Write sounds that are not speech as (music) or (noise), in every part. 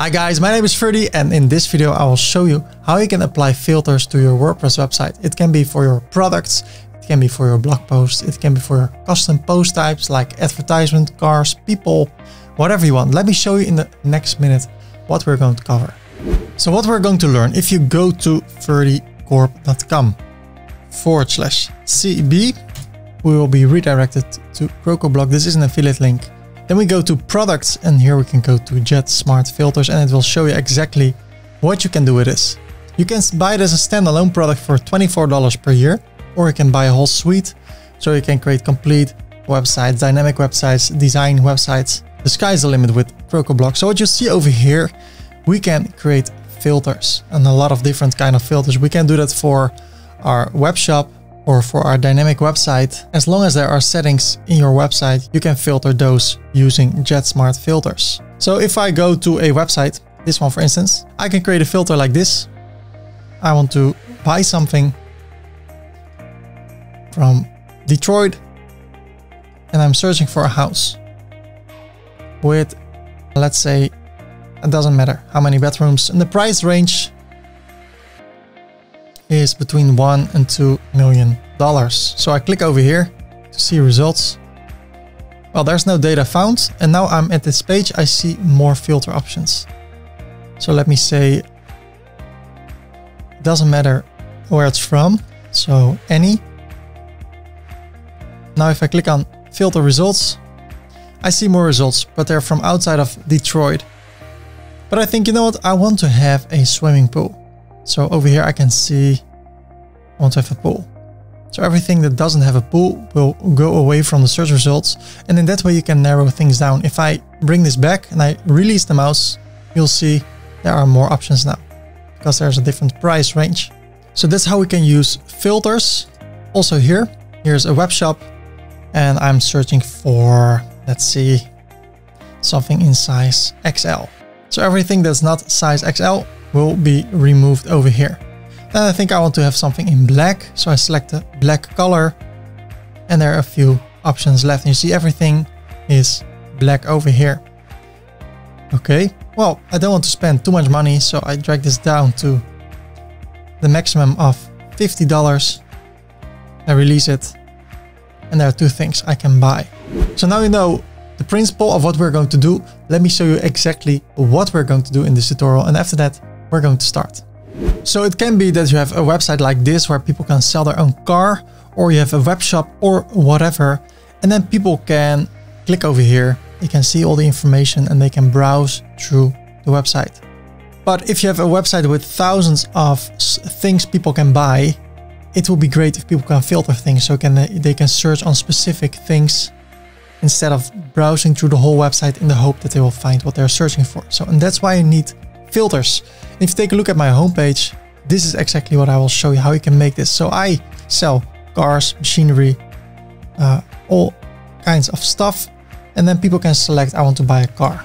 Hi guys, my name is Ferdy and in this video I will show you how you can apply filters to your WordPress website. It can be for your products, it can be for your blog posts, it can be for your custom post types like advertisement, cars, people, whatever you want. Let me show you in the next minute what we're going to cover. So what we're going to learn, if you go to ferdycorp.com forward slash CB, we will be redirected to CrocoBlock. This is an affiliate link then we go to products and here we can go to Jet Smart Filters and it will show you exactly what you can do with this. You can buy it as a standalone product for $24 per year, or you can buy a whole suite. So you can create complete websites, dynamic websites, design websites. The sky's the limit with CrocoBlock. So what you see over here, we can create filters and a lot of different kind of filters. We can do that for our web shop, or for our dynamic website, as long as there are settings in your website, you can filter those using JetSmart filters. So if I go to a website, this one for instance, I can create a filter like this. I want to buy something from Detroit and I'm searching for a house with, let's say, it doesn't matter how many bedrooms and the price range is between one and two million dollars. So I click over here to see results. Well, there's no data found. And now I'm at this page, I see more filter options. So let me say, doesn't matter where it's from. So any. Now if I click on filter results, I see more results, but they're from outside of Detroit. But I think, you know what? I want to have a swimming pool. So over here I can see I want to have a pool. So everything that doesn't have a pool will go away from the search results. And in that way you can narrow things down. If I bring this back and I release the mouse, you'll see there are more options now because there's a different price range. So that's how we can use filters. Also here, here's a web shop and I'm searching for, let's see, something in size XL. So everything that's not size XL will be removed over here. Then I think I want to have something in black. So I select the black color and there are a few options left. And you see everything is black over here. Okay, well, I don't want to spend too much money. So I drag this down to the maximum of $50. I release it and there are two things I can buy. So now you know the principle of what we're going to do. Let me show you exactly what we're going to do in this tutorial. And after that, we're going to start. So it can be that you have a website like this where people can sell their own car or you have a web shop or whatever. And then people can click over here. They can see all the information and they can browse through the website. But if you have a website with thousands of things people can buy, it will be great if people can filter things so can they can search on specific things instead of browsing through the whole website in the hope that they will find what they're searching for. So and that's why you need filters. If you take a look at my homepage, this is exactly what I will show you how you can make this. So I sell cars, machinery, uh, all kinds of stuff. And then people can select, I want to buy a car.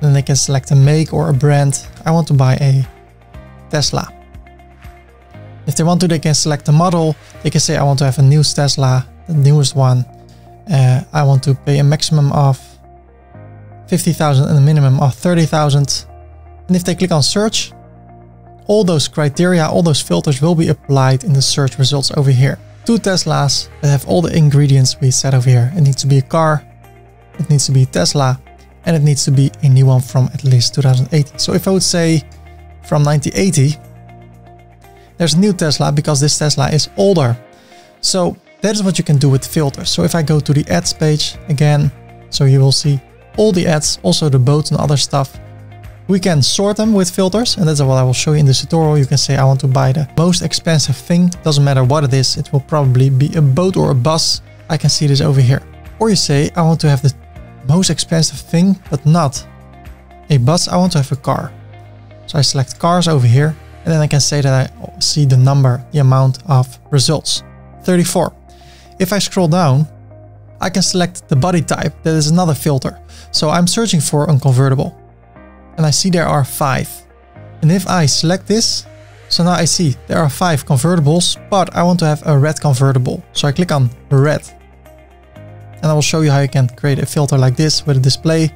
Then they can select a make or a brand. I want to buy a Tesla. If they want to, they can select a model. They can say, I want to have a new Tesla, the newest one. Uh, I want to pay a maximum of 50,000 and a minimum of 30,000. And if they click on search, all those criteria, all those filters will be applied in the search results over here. Two Teslas that have all the ingredients we set over here. It needs to be a car, it needs to be Tesla, and it needs to be a new one from at least 2080. So if I would say from 1980, there's a new Tesla because this Tesla is older. So that is what you can do with filters. So if I go to the ads page again, so you will see all the ads, also the boats and other stuff. We can sort them with filters and that's what I will show you in this tutorial. You can say I want to buy the most expensive thing. Doesn't matter what it is. It will probably be a boat or a bus. I can see this over here. Or you say I want to have the most expensive thing, but not a bus. I want to have a car. So I select cars over here and then I can say that I see the number, the amount of results, 34. If I scroll down, I can select the body type. That is another filter. So I'm searching for unconvertible and I see there are five. And if I select this, so now I see there are five convertibles, but I want to have a red convertible. So I click on red. And I will show you how you can create a filter like this with a display.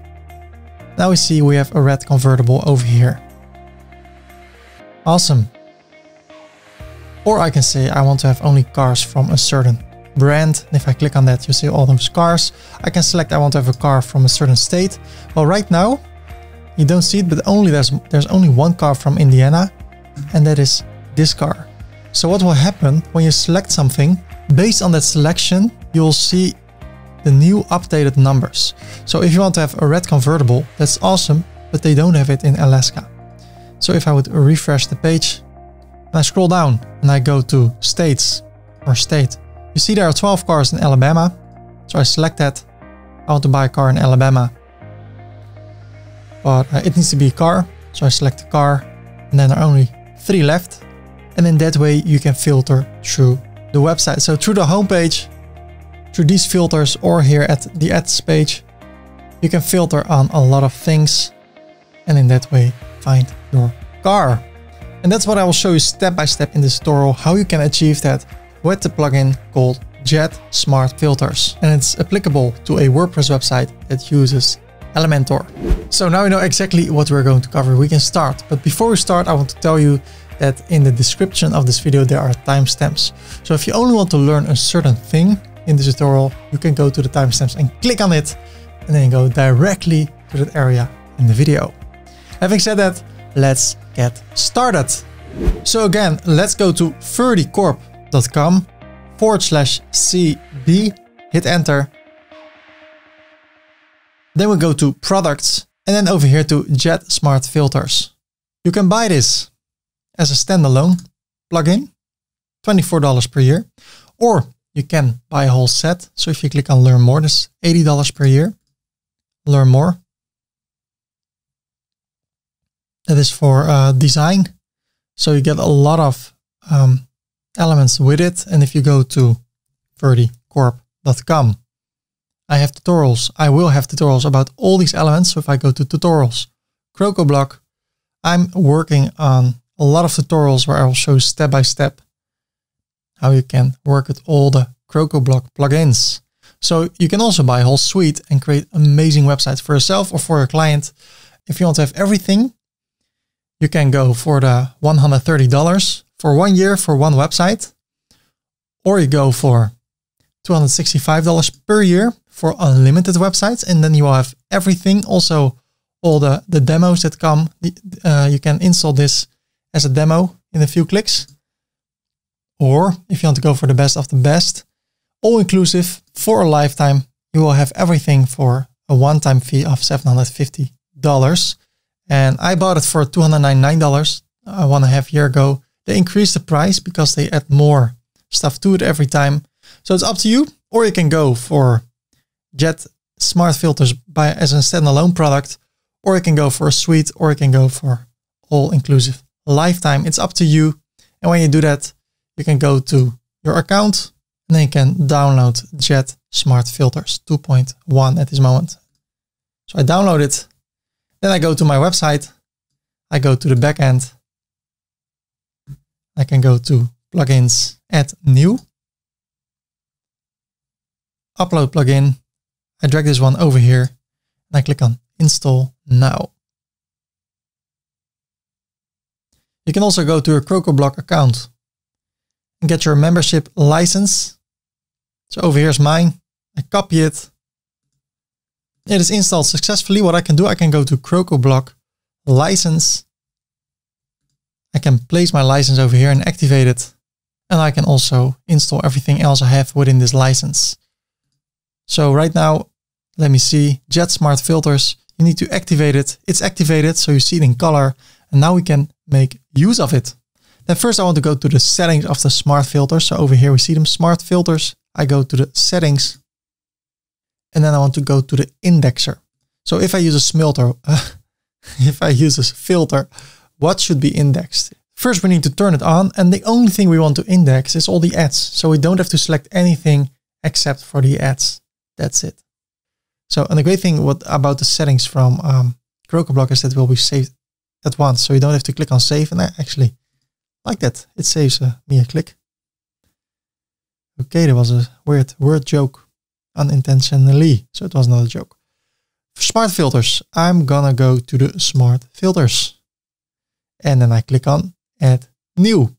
Now we see we have a red convertible over here. Awesome. Or I can say I want to have only cars from a certain brand. And if I click on that, you see all those cars. I can select I want to have a car from a certain state. Well, right now, you don't see it, but only there's, there's only one car from Indiana, and that is this car. So what will happen when you select something, based on that selection, you'll see the new updated numbers. So if you want to have a red convertible, that's awesome, but they don't have it in Alaska. So if I would refresh the page, and I scroll down and I go to states or state, you see there are 12 cars in Alabama. So I select that. I want to buy a car in Alabama. But uh, it needs to be a car. So I select the car and then there are only three left. And in that way you can filter through the website. So through the homepage, through these filters or here at the ads page, you can filter on a lot of things and in that way find your car. And that's what I will show you step by step in this tutorial, how you can achieve that with the plugin called Jet Smart Filters. And it's applicable to a WordPress website that uses Elementor. So now you know exactly what we're going to cover. We can start. But before we start, I want to tell you that in the description of this video, there are timestamps. So if you only want to learn a certain thing in this tutorial, you can go to the timestamps and click on it and then go directly to that area in the video. Having said that, let's get started. So again, let's go to ferdycorp.com forward slash CB, hit enter. Then we go to products and then over here to Jet Smart Filters. You can buy this as a standalone plugin, $24 per year, or you can buy a whole set. So if you click on learn more, this $80 per year, learn more. That is for uh, design. So you get a lot of um, elements with it. And if you go to ferdycorp.com, I have tutorials. I will have tutorials about all these elements. So if I go to tutorials, CrocoBlock, I'm working on a lot of tutorials where I will show step by step how you can work with all the CrocoBlock plugins. So you can also buy a whole suite and create amazing websites for yourself or for your client. If you want to have everything, you can go for the $130 for one year for one website, or you go for $265 per year for unlimited websites. And then you will have everything. Also all the, the demos that come, uh, you can install this as a demo in a few clicks. Or if you want to go for the best of the best, all inclusive for a lifetime, you will have everything for a one-time fee of $750. And I bought it for $299 uh, one and a half year ago. They increased the price because they add more stuff to it every time. So it's up to you, or you can go for Jet Smart Filters by as a standalone product, or you can go for a suite, or you can go for all inclusive lifetime. It's up to you. And when you do that, you can go to your account and then you can download Jet Smart Filters 2.1 at this moment. So I download it. Then I go to my website. I go to the backend. I can go to plugins, add new, upload plugin. I drag this one over here and I click on install now. You can also go to your CrocoBlock account and get your membership license. So over here's mine. I copy it. It is installed successfully. What I can do, I can go to CrocoBlock license. I can place my license over here and activate it. And I can also install everything else I have within this license. So right now, let me see, Jet Smart Filters, you need to activate it. It's activated, so you see it in color. And now we can make use of it. Then first I want to go to the settings of the smart filters. So over here we see them smart filters. I go to the settings and then I want to go to the indexer. So if I use a smelter, (laughs) if I use a filter, what should be indexed? First, we need to turn it on. And the only thing we want to index is all the ads. So we don't have to select anything except for the ads. That's it. So, and the great thing what about the settings from um, CrocoBlock is that it will be saved at once. So you don't have to click on save and I actually like that. It saves uh, me a click. Okay, there was a weird word joke unintentionally. So it was not a joke. For smart filters, I'm gonna go to the smart filters. And then I click on add new.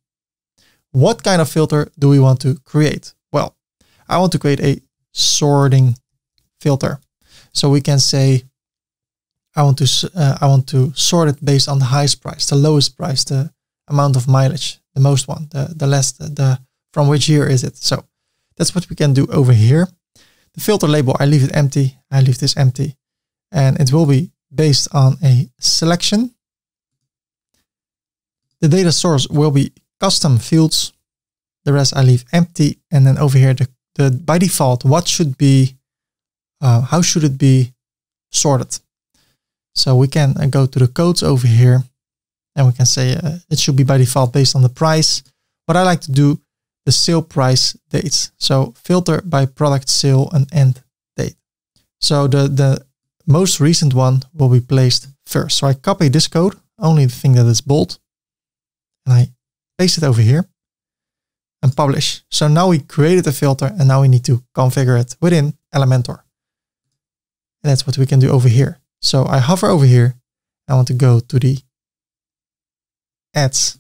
What kind of filter do we want to create? Well, I want to create a sorting filter. So we can say, I want to, uh, I want to sort it based on the highest price, the lowest price, the amount of mileage, the most one, the, the less, the, the from which year is it? So that's what we can do over here. The filter label, I leave it empty. I leave this empty and it will be based on a selection. The data source will be custom fields. The rest I leave empty. And then over here, the, the by default, what should be, how should it be sorted? So we can uh, go to the codes over here and we can say uh, it should be by default based on the price. What I like to do the sale price dates. So filter by product sale and end date. So the, the most recent one will be placed first. So I copy this code, only the thing that is bold, and I paste it over here and publish. So now we created a filter and now we need to configure it within Elementor. And that's what we can do over here. So I hover over here. I want to go to the ads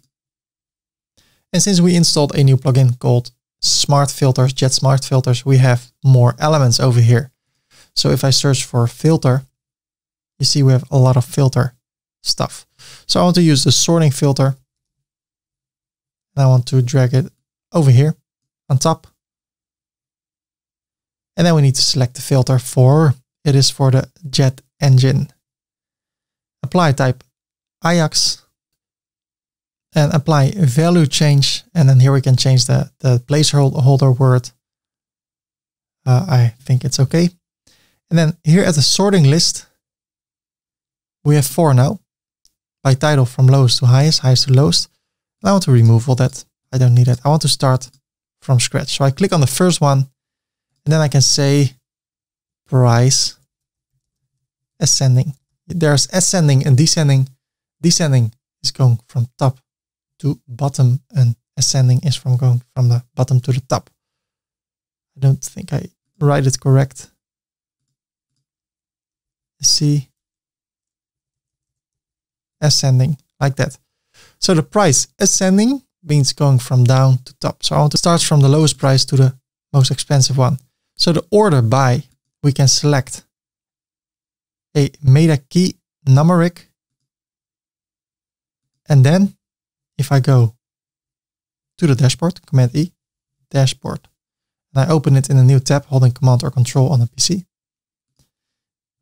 and since we installed a new plugin called Smart Filters, Jet Smart Filters, we have more elements over here. So if I search for filter, you see we have a lot of filter stuff. So I want to use the sorting filter. And I want to drag it over here on top. And then we need to select the filter for, it is for the jet engine. Apply type Ajax and apply value change. And then here we can change the, the placeholder word. Uh, I think it's okay. And then here at the sorting list, we have four now by title from lowest to highest, highest to lowest. And I want to remove all that. I don't need it. I want to start from scratch. So I click on the first one and then I can say price ascending. There's ascending and descending. Descending is going from top to bottom and ascending is from going from the bottom to the top. I don't think I write it correct. See, ascending like that. So the price ascending means going from down to top. So I want to start from the lowest price to the most expensive one. So the order by, we can select a meta key numeric. And then if I go to the dashboard, Command E, dashboard, and I open it in a new tab holding Command or Control on a PC.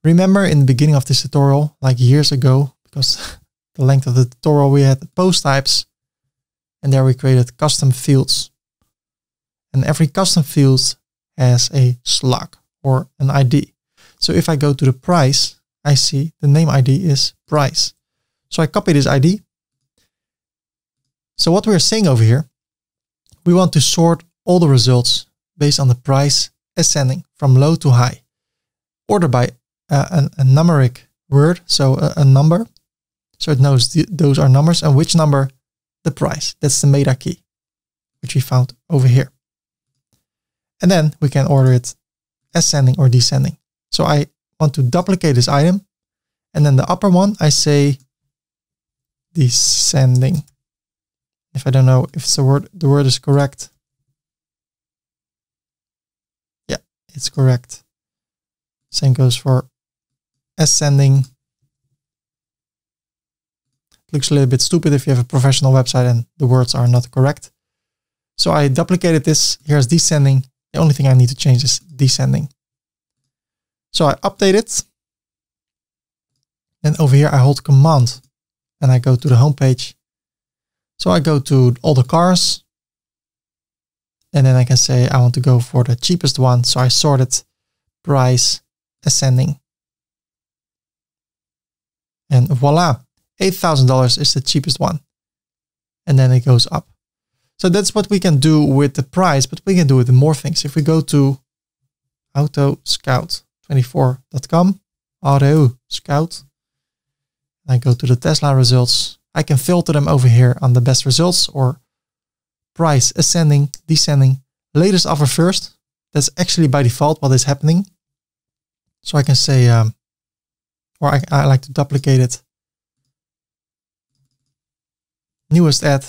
Remember in the beginning of this tutorial, like years ago, because (laughs) the length of the tutorial, we had post types and there we created custom fields. And every custom field has a slug or an ID. So if I go to the price, I see the name ID is price. So I copy this ID so what we're saying over here, we want to sort all the results based on the price ascending from low to high. Order by uh, a, a, numeric word, so a, a number. So it knows the, those are numbers and which number the price. That's the meta key, which we found over here. And then we can order it ascending or descending. So I want to duplicate this item. And then the upper one, I say descending if I don't know if the word the word is correct. Yeah, it's correct. Same goes for ascending. looks a little bit stupid if you have a professional website and the words are not correct. So I duplicated this. Here's descending. The only thing I need to change is descending. So I update it. Then over here, I hold command and I go to the home page so I go to all the cars and then I can say I want to go for the cheapest one. So I sort it price ascending. And voila, $8,000 is the cheapest one. And then it goes up. So that's what we can do with the price, but we can do it with more things. If we go to autoscout24.com, auto scout, I go to the Tesla results, I can filter them over here on the best results or price ascending, descending, latest offer first. That's actually by default what is happening. So I can say um, or I, I like to duplicate it. Newest ad.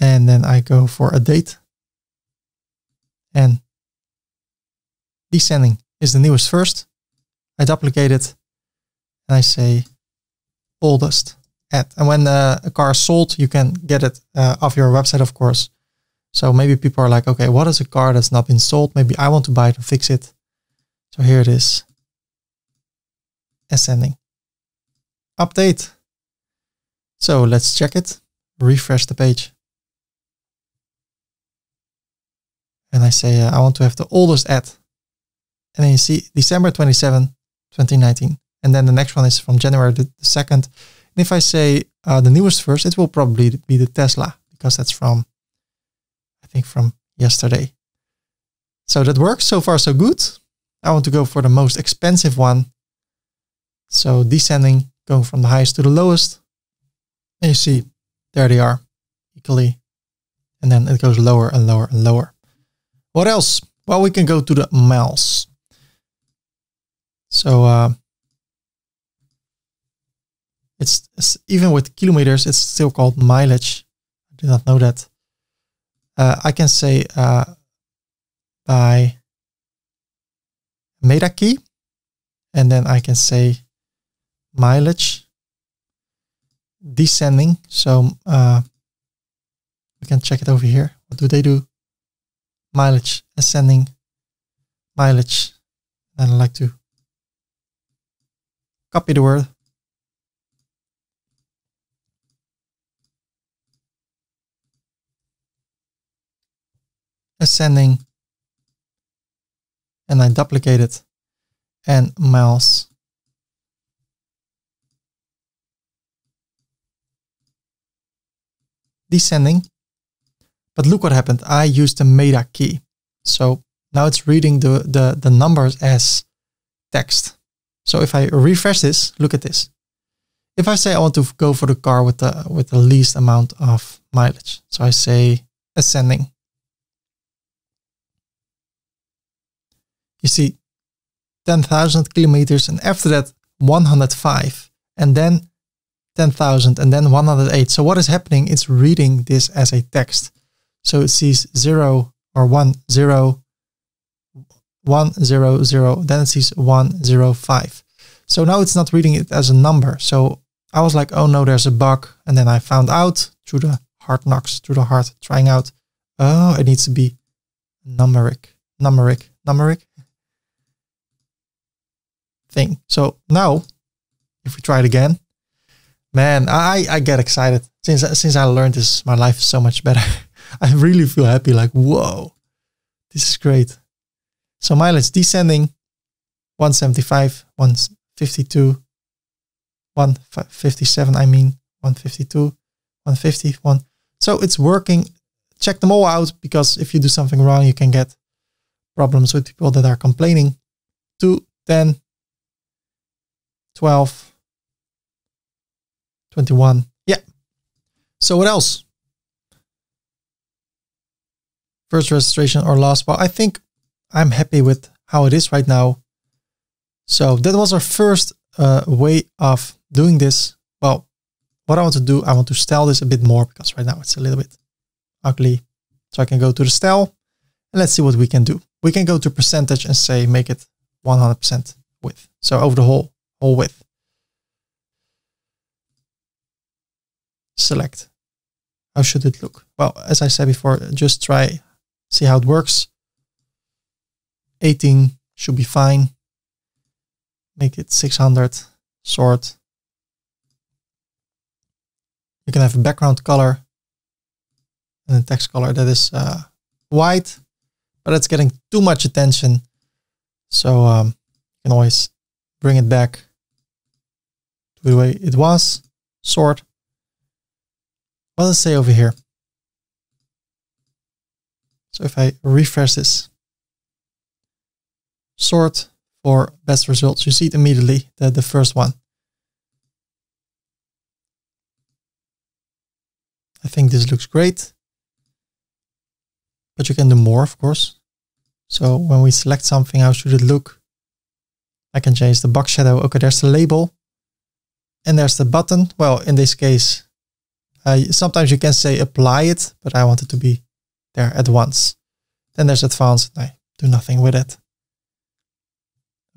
And then I go for a date. And descending is the newest first. I duplicate it and I say oldest ad. And when uh, a car is sold, you can get it uh, off your website, of course. So maybe people are like, okay, what is a car that's not been sold? Maybe I want to buy it and fix it. So here it is. Ascending. Update. So let's check it. Refresh the page. And I say, uh, I want to have the oldest ad. And then you see December 27, 2019. And then the next one is from January the 2nd. And if I say uh, the newest first, it will probably be the Tesla because that's from, I think from yesterday. So that works. So far, so good. I want to go for the most expensive one. So descending, going from the highest to the lowest. And you see, there they are equally. And then it goes lower and lower and lower. What else? Well, we can go to the miles. So uh, it's, it's, even with kilometers, it's still called mileage. I did not know that. Uh, I can say uh, by meta key, and then I can say mileage descending. So uh, we can check it over here. What do they do? Mileage ascending, mileage. And I like to copy the word. Ascending and I duplicate it and mouse descending. But look what happened. I used the meta key. So now it's reading the, the, the numbers as text. So if I refresh this, look at this. If I say I want to go for the car with the, with the least amount of mileage. So I say ascending. you see 10,000 kilometers and after that 105 and then 10,000 and then 108. So what is happening? It's reading this as a text. So it sees zero or one zero, one zero zero, then it sees one zero five. So now it's not reading it as a number. So I was like, oh no, there's a bug. And then I found out through the hard knocks, through the hard trying out, oh, it needs to be numeric, numeric, numeric thing. So now, if we try it again, man, I, I get excited. Since, since I learned this, my life is so much better. (laughs) (laughs) I really feel happy, like, whoa, this is great. So mileage descending, 175, 152, 157, I mean, 152, 150, one. So it's working. Check them all out because if you do something wrong, you can get problems with people that are complaining. 2, 10, 12, 21. Yeah. So what else? First registration or last. Well, I think I'm happy with how it is right now. So that was our first uh, way of doing this. Well, what I want to do, I want to style this a bit more because right now it's a little bit ugly. So I can go to the style and let's see what we can do. We can go to percentage and say, make it 100% width. So over the whole whole width. Select. How should it look? Well, as I said before, just try, see how it works. 18 should be fine. Make it 600, sort. You can have a background color and a text color that is uh, white, but it's getting too much attention. So um, you can always bring it back to the way it was, sort. What does it say over here? So if I refresh this, sort for best results, you see it immediately, the, the first one. I think this looks great, but you can do more, of course. So when we select something, how should it look? I can change the box shadow. Okay, there's the label. And there's the button. Well, in this case, sometimes you can say apply it, but I want it to be there at once. Then there's advanced. I do nothing with it.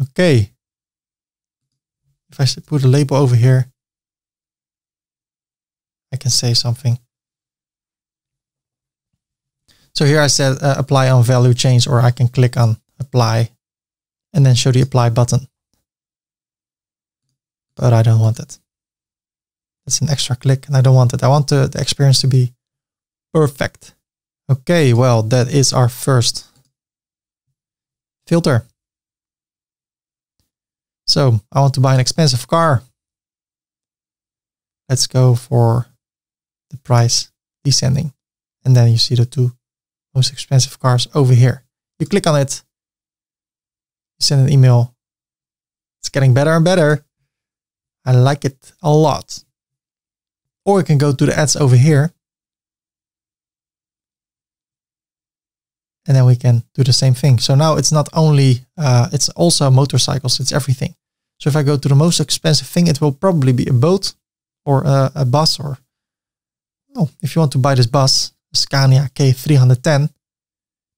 Okay. If I put a label over here, I can say something. So here I said uh, apply on value change, or I can click on apply and then show the apply button. But I don't want it. It's an extra click and I don't want it. I want the, the experience to be perfect. Okay, well, that is our first filter. So I want to buy an expensive car. Let's go for the price descending. And then you see the two most expensive cars over here. You click on it, you send an email. It's getting better and better. I like it a lot. Or you can go to the ads over here. And then we can do the same thing. So now it's not only, uh, it's also motorcycles, it's everything. So if I go to the most expensive thing, it will probably be a boat or a, a bus or, oh, if you want to buy this bus, Scania K310,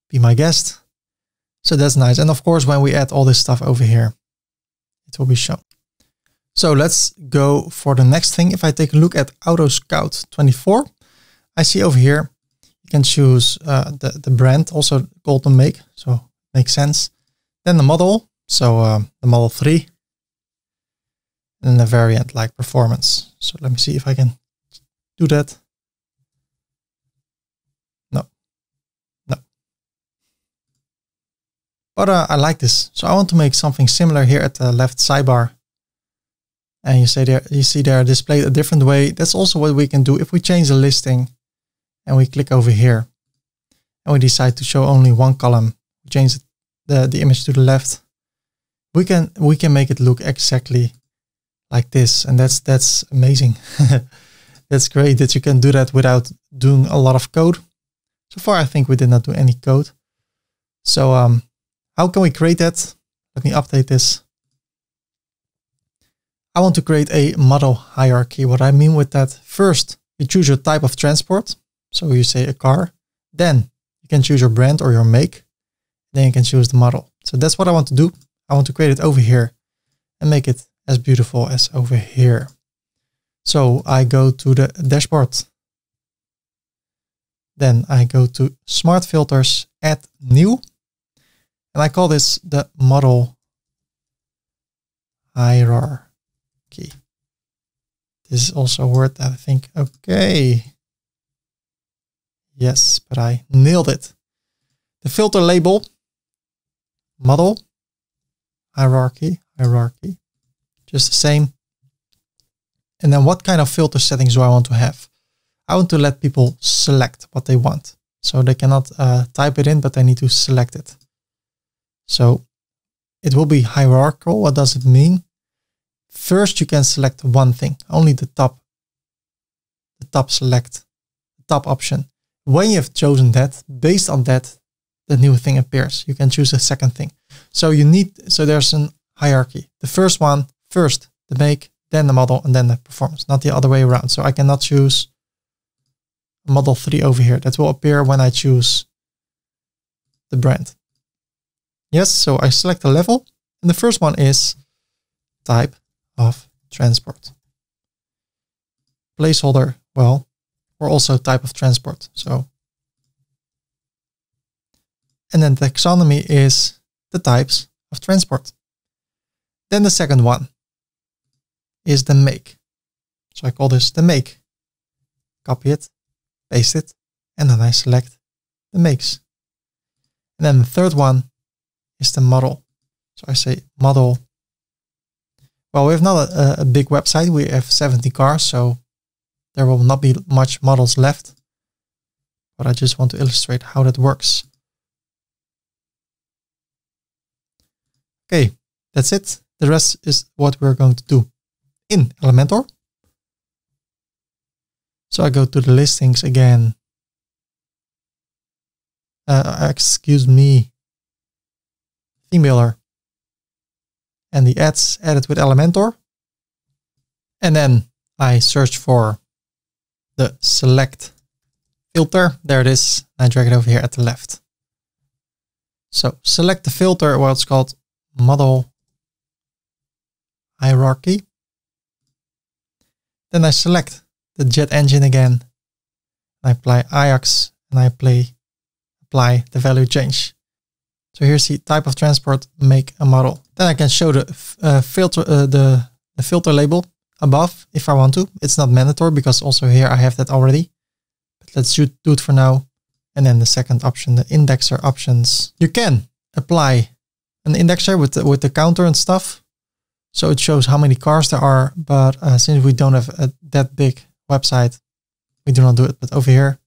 be my guest. So that's nice. And of course, when we add all this stuff over here, it will be shown. So let's go for the next thing. If I take a look at Auto Scout 24, I see over here, can choose uh, the, the brand, also Golden Make, so makes sense. Then the model, so uh, the Model 3, and the variant like performance. So let me see if I can do that. No, no. But uh, I like this. So I want to make something similar here at the left sidebar and you say there, you see there displayed a different way. That's also what we can do if we change the listing and we click over here and we decide to show only one column, change the, the image to the left. We can, we can make it look exactly like this. And that's, that's amazing. (laughs) that's great that you can do that without doing a lot of code. So far, I think we did not do any code. So um, how can we create that? Let me update this. I want to create a model hierarchy. What I mean with that, first, you choose your type of transport. So you say a car. Then you can choose your brand or your make. Then you can choose the model. So that's what I want to do. I want to create it over here and make it as beautiful as over here. So I go to the dashboard. Then I go to smart filters, add new. And I call this the model hierarchy. This is also a word that I think, okay. Yes, but I nailed it. The filter label, model, hierarchy, hierarchy, just the same. And then what kind of filter settings do I want to have? I want to let people select what they want. So they cannot uh, type it in, but they need to select it. So it will be hierarchical. What does it mean? First, you can select one thing, only the top, the top select, top option. When you have chosen that, based on that, the new thing appears. You can choose a second thing. So you need, so there's an hierarchy. The first one, first the make, then the model, and then the performance, not the other way around. So I cannot choose model 3 over here. That will appear when I choose the brand. Yes, so I select the level. And the first one is type of transport. Placeholder, well, or also type of transport. So, and then taxonomy is the types of transport. Then the second one is the make. So I call this the make. Copy it, paste it, and then I select the makes. And then the third one is the model. So I say model well, we have not a, a big website. We have 70 cars, so there will not be much models left. But I just want to illustrate how that works. Okay, that's it. The rest is what we're going to do in Elementor. So I go to the listings again. Uh, excuse me, Theme Builder and the ads added with Elementor. And then I search for the select filter. There it is. I drag it over here at the left. So select the filter, what's called model hierarchy. Then I select the JetEngine again. I apply Ajax and I play, apply the value change. So here's the type of transport, make a model. Then I can show the uh, filter, uh, the, the filter label above if I want to. It's not mandatory because also here I have that already. But let's do it for now. And then the second option, the indexer options. You can apply an indexer with the, with the counter and stuff. So it shows how many cars there are. But uh, since we don't have a, that big website, we do not do it. But over here,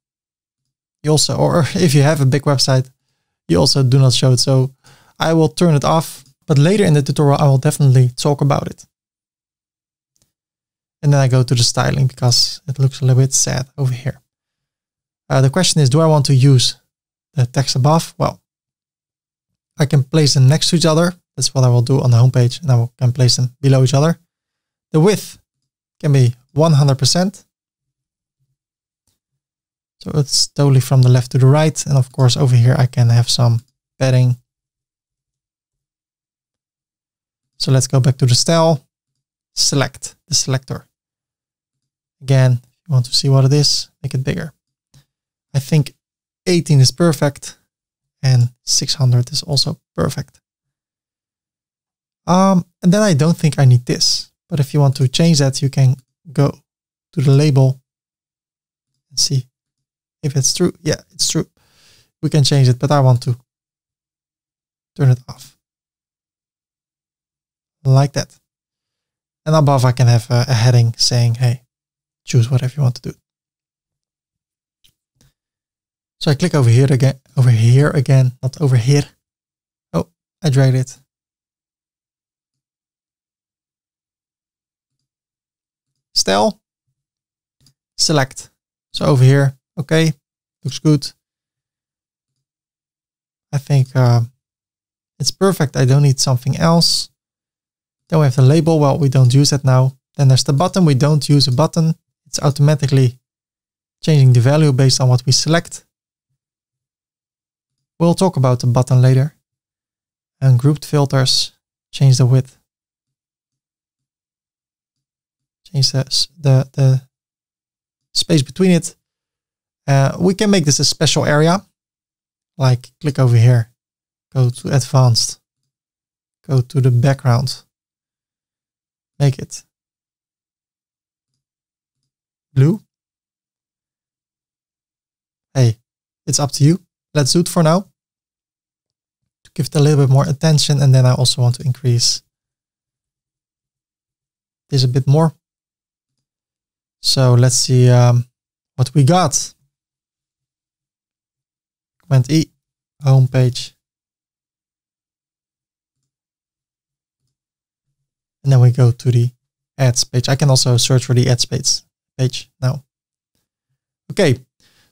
you also, or (laughs) if you have a big website, you also do not show it. So I will turn it off, but later in the tutorial, I will definitely talk about it. And then I go to the styling because it looks a little bit sad over here. Uh, the question is, do I want to use the text above? Well, I can place them next to each other. That's what I will do on the homepage and I can place them below each other. The width can be 100%. So it's totally from the left to the right. And of course, over here, I can have some padding. So let's go back to the style, select the selector. Again, if you want to see what it is, make it bigger. I think 18 is perfect and 600 is also perfect. Um, and then I don't think I need this, but if you want to change that, you can go to the label and see if it's true. Yeah, it's true. We can change it, but I want to turn it off. Like that. And above I can have a, a heading saying, hey, choose whatever you want to do. So I click over here again, over here again, not over here. Oh, I dragged it. Style, select. So over here, Okay, looks good. I think uh, it's perfect. I don't need something else. Then we have the label. Well, we don't use that now. Then there's the button. We don't use a button. It's automatically changing the value based on what we select. We'll talk about the button later. And grouped filters, change the width. Change the, the, the space between it. Uh, we can make this a special area, like click over here, go to advanced, go to the background, make it blue. Hey, it's up to you. Let's do it for now to give it a little bit more attention. And then I also want to increase this a bit more. So let's see um, what we got. Command E, homepage. And then we go to the ads page. I can also search for the ads page, page now. Okay,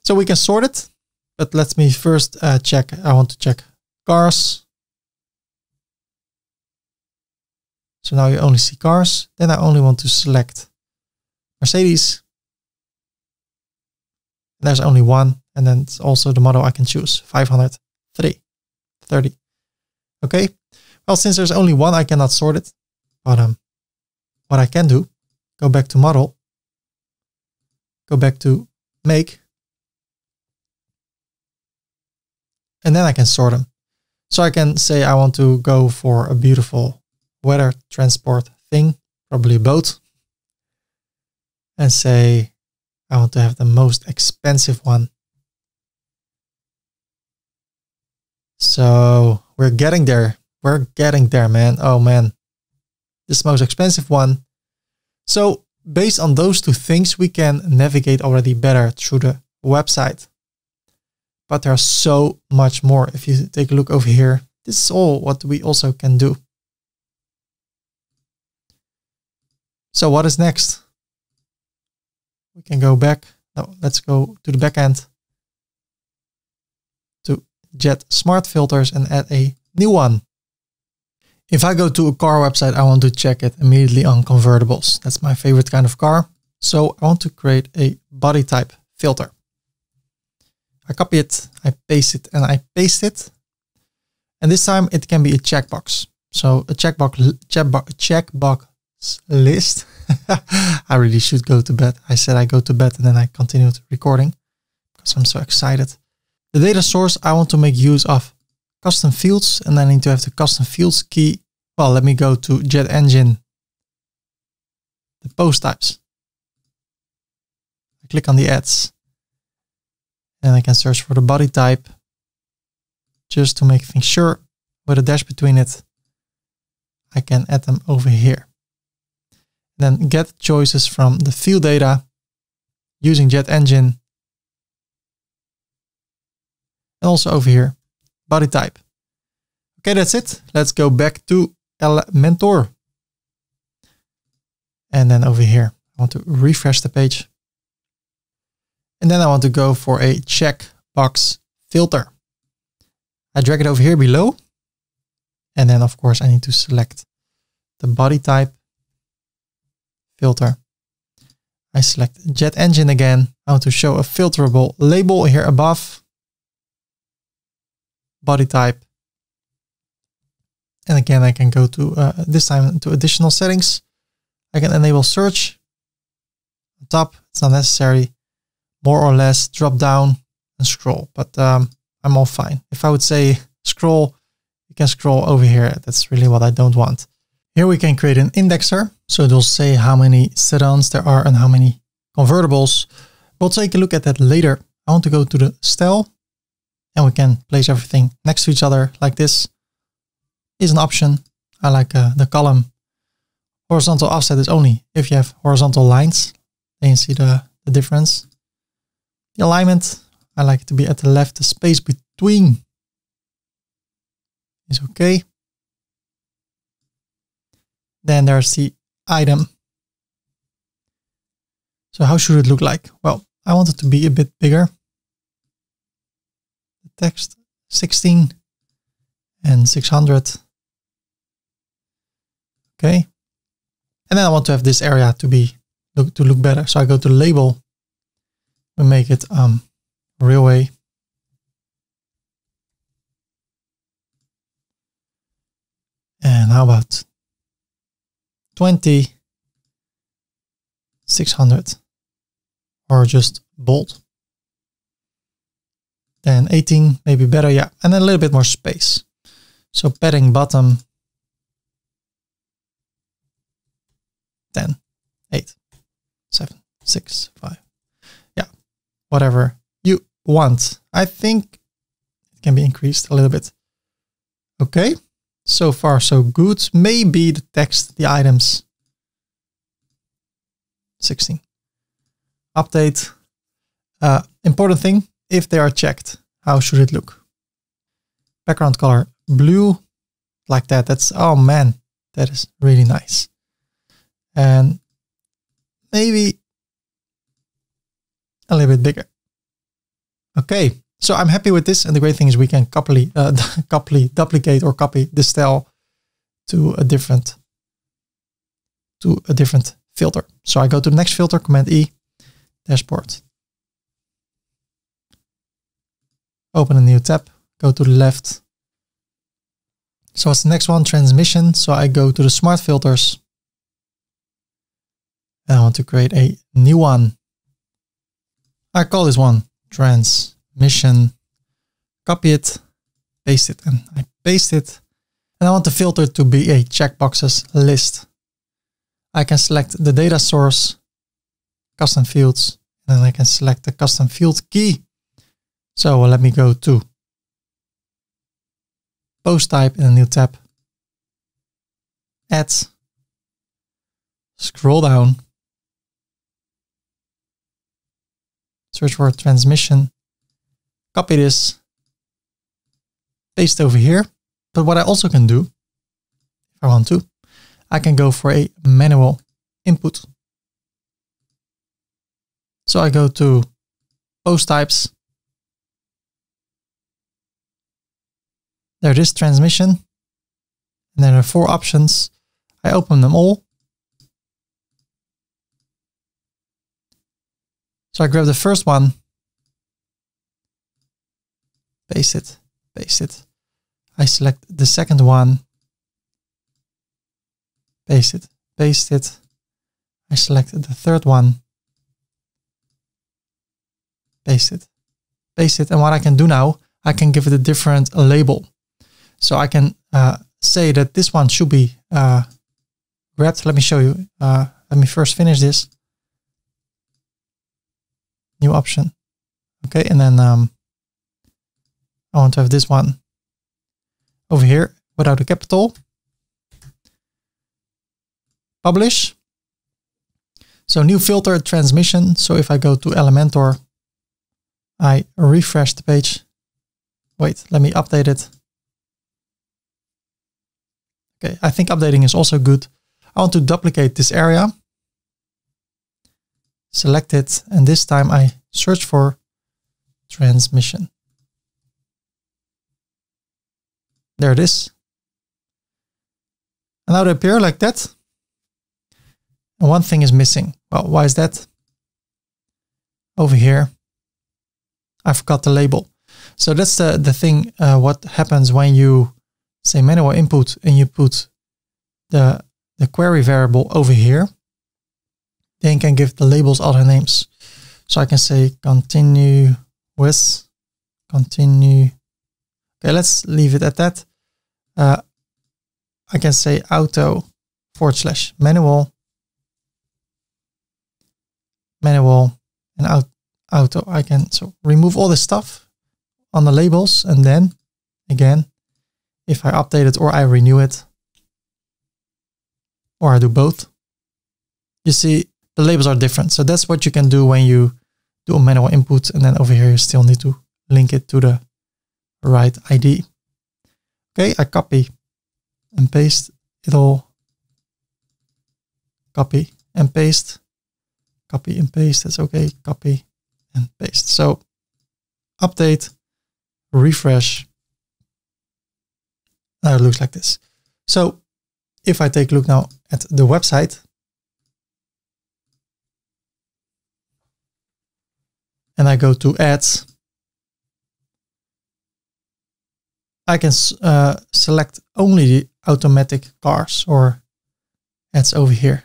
so we can sort it, but let me first uh, check. I want to check cars. So now you only see cars. Then I only want to select Mercedes. There's only one. And then it's also the model I can choose, 503, 30. Okay. Well, since there's only one, I cannot sort it. But um, what I can do, go back to model, go back to make, and then I can sort them. So I can say I want to go for a beautiful weather transport thing, probably a boat, and say I want to have the most expensive one. So we're getting there. We're getting there, man. Oh man, this most expensive one. So based on those two things, we can navigate already better through the website. But there's so much more. If you take a look over here, this is all what we also can do. So what is next? We can go back. No, let's go to the back end jet smart filters and add a new one. If I go to a car website, I want to check it immediately on convertibles. That's my favorite kind of car. So I want to create a body type filter. I copy it, I paste it, and I paste it. And this time it can be a checkbox. So a checkbox, checkbox, checkbox list. (laughs) I really should go to bed. I said I go to bed and then I continued recording because I'm so excited. The data source, I want to make use of custom fields and I need to have the custom fields key. Well, let me go to JetEngine, the post types. I click on the ads and I can search for the body type just to make things sure with a dash between it. I can add them over here. Then get choices from the field data using JetEngine. And also over here, body type. Okay, that's it. Let's go back to Elementor. And then over here, I want to refresh the page. And then I want to go for a checkbox filter. I drag it over here below. And then of course I need to select the body type filter. I select JetEngine again. I want to show a filterable label here above. Body type. And again, I can go to uh, this time to additional settings. I can enable search. Top, it's not necessary. More or less, drop down and scroll. But um, I'm all fine. If I would say scroll, you can scroll over here. That's really what I don't want. Here we can create an indexer. So it will say how many sedans there are and how many convertibles. We'll take a look at that later. I want to go to the style and we can place everything next to each other like this is an option. I like uh, the column. Horizontal offset is only if you have horizontal lines. Then you see the, the difference. The alignment, I like it to be at the left. The space between is okay. Then there's the item. So how should it look like? Well, I want it to be a bit bigger. Text 16 and 600. Okay. And then I want to have this area to be look to look better. So I go to label. We make it um Raleway. And how about 20, 600 or just bold. Then 18, maybe better. Yeah. And a little bit more space. So padding bottom 10, 8, 7, 6, 5. Yeah, whatever you want. I think it can be increased a little bit. Okay, so far so good. Maybe the text, the items. 16. Update. Uh, important thing, if they are checked, how should it look? Background color blue, like that. That's, oh man, that is really nice and maybe a little bit bigger. Okay, so I'm happy with this. And the great thing is we can copy, uh, (laughs) copy, duplicate or copy the style to a different, to a different filter. So I go to the next filter, Command E, dashboard. Open a new tab, go to the left. So what's the next one? Transmission. So I go to the smart filters and I want to create a new one. I call this one transmission, copy it, paste it, and I paste it. And I want the filter to be a checkboxes list. I can select the data source, custom fields, and then I can select the custom field key. So uh, let me go to post type in a new tab, ads, scroll down, search for transmission, copy this, paste over here. But what I also can do, if I want to, I can go for a manual input. So I go to post types. There it is, transmission. And there are four options. I open them all. So I grab the first one, paste it, paste it. I select the second one, paste it, paste it. I select the third one, paste it, paste it. And what I can do now, I can give it a different label. So I can uh, say that this one should be uh, grabbed. Let me show you. Uh, let me first finish this. New option. Okay, and then um, I want to have this one over here without a capital. Publish. So new filter transmission. So if I go to Elementor, I refresh the page. Wait, let me update it. Okay, I think updating is also good. I want to duplicate this area. Select it, and this time I search for transmission. There it is. And now they appear like that. And one thing is missing. Well, why is that? Over here, I forgot the label. So that's the, the thing, uh, what happens when you say manual input and you put the, the query variable over here, then you can give the labels other names. So I can say continue with, continue. Okay, let's leave it at that. Uh, I can say auto forward slash manual, manual and out, auto. I can so remove all this stuff on the labels and then again, if I update it or I renew it, or I do both, you see the labels are different. So that's what you can do when you do a manual input. And then over here, you still need to link it to the right ID. Okay, I copy and paste it all. Copy and paste. Copy and paste. That's okay. Copy and paste. So update, refresh. Now it looks like this. So if I take a look now at the website, and I go to ads, I can uh, select only the automatic cars or ads over here.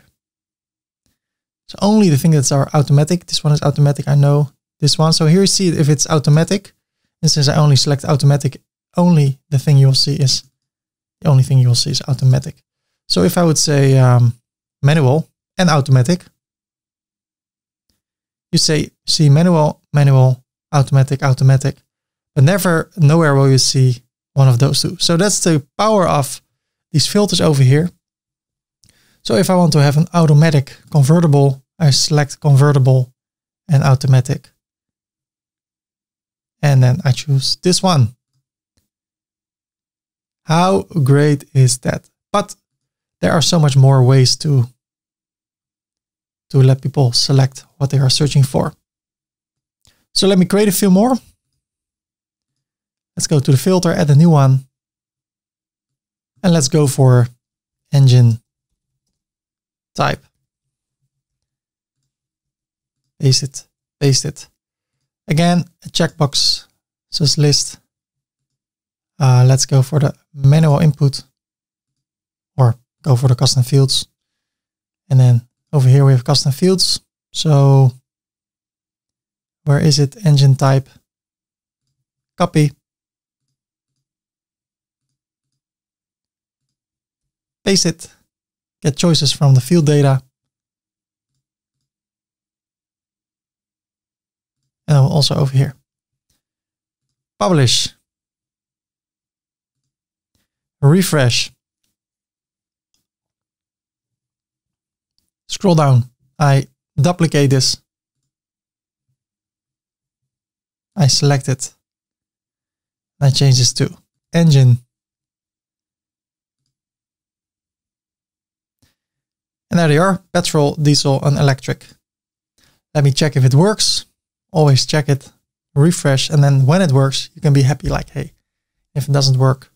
So only the thing that's are automatic. This one is automatic. I know this one. So here you see if it's automatic. And since I only select automatic, only the thing you'll see is the only thing you'll see is automatic. So if I would say um, manual and automatic, you say see manual, manual, automatic, automatic, but never, nowhere will you see one of those two. So that's the power of these filters over here. So if I want to have an automatic convertible, I select convertible and automatic. And then I choose this one. How great is that? But there are so much more ways to, to let people select what they are searching for. So let me create a few more. Let's go to the filter, add a new one. And let's go for engine type. Paste it, paste it. Again, a checkbox says list. Uh, let's go for the manual input or go for the custom fields. And then over here we have custom fields. So where is it? Engine type, copy, paste it, get choices from the field data. And also over here. Publish. Refresh. Scroll down. I duplicate this. I select it. I change this to engine. And there they are, petrol, diesel, and electric. Let me check if it works. Always check it, refresh, and then when it works, you can be happy like, hey, if it doesn't work,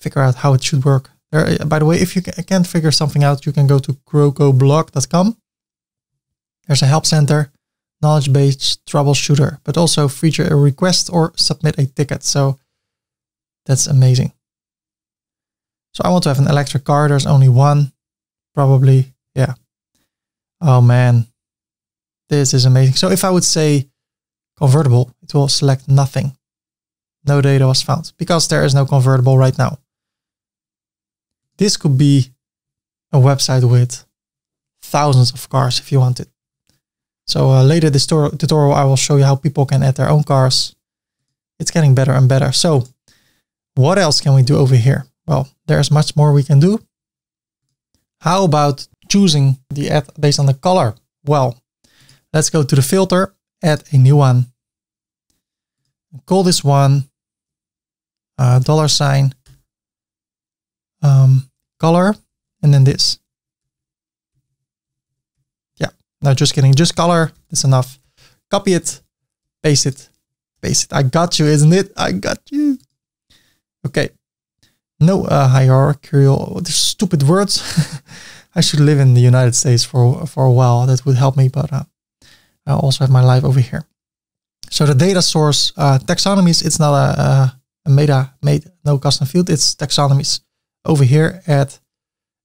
figure out how it should work, There, uh, by the way, if you can't figure something out, you can go to crocoblock.com. There's a help center, knowledge-based troubleshooter, but also feature a request or submit a ticket. So that's amazing. So I want to have an electric car. There's only one, probably. Yeah. Oh man, this is amazing. So if I would say convertible, it will select nothing. No data was found because there is no convertible right now. This could be a website with thousands of cars if you want it. So uh, later this tutorial, I will show you how people can add their own cars. It's getting better and better. So what else can we do over here? Well, there's much more we can do. How about choosing the ad based on the color? Well, let's go to the filter, add a new one. Call this one uh, dollar sign um, color, and then this. Yeah, no, just kidding. Just color. is enough. Copy it, paste it, paste it. I got you, isn't it? I got you. Okay. No uh, hierarchical, stupid words. (laughs) I should live in the United States for, for a while. That would help me, but uh, I also have my life over here. So the data source uh, taxonomies, it's not a, a, a meta made no custom field, it's taxonomies over here at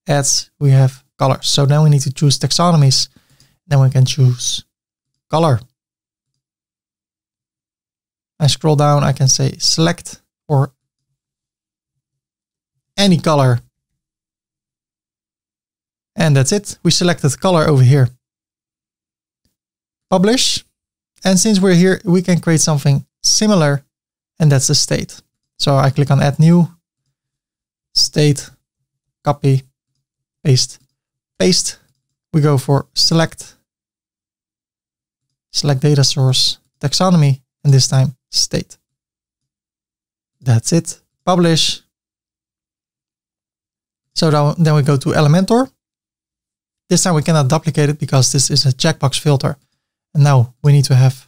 ads, we have colors. So now we need to choose taxonomies. Then we can choose color. I scroll down, I can say select or any color. And that's it. We selected color over here. Publish. And since we're here, we can create something similar and that's the state. So I click on add new state, copy, paste, paste. We go for select, select data source, taxonomy, and this time state. That's it. Publish. So then we go to Elementor. This time we cannot duplicate it because this is a checkbox filter. And now we need to have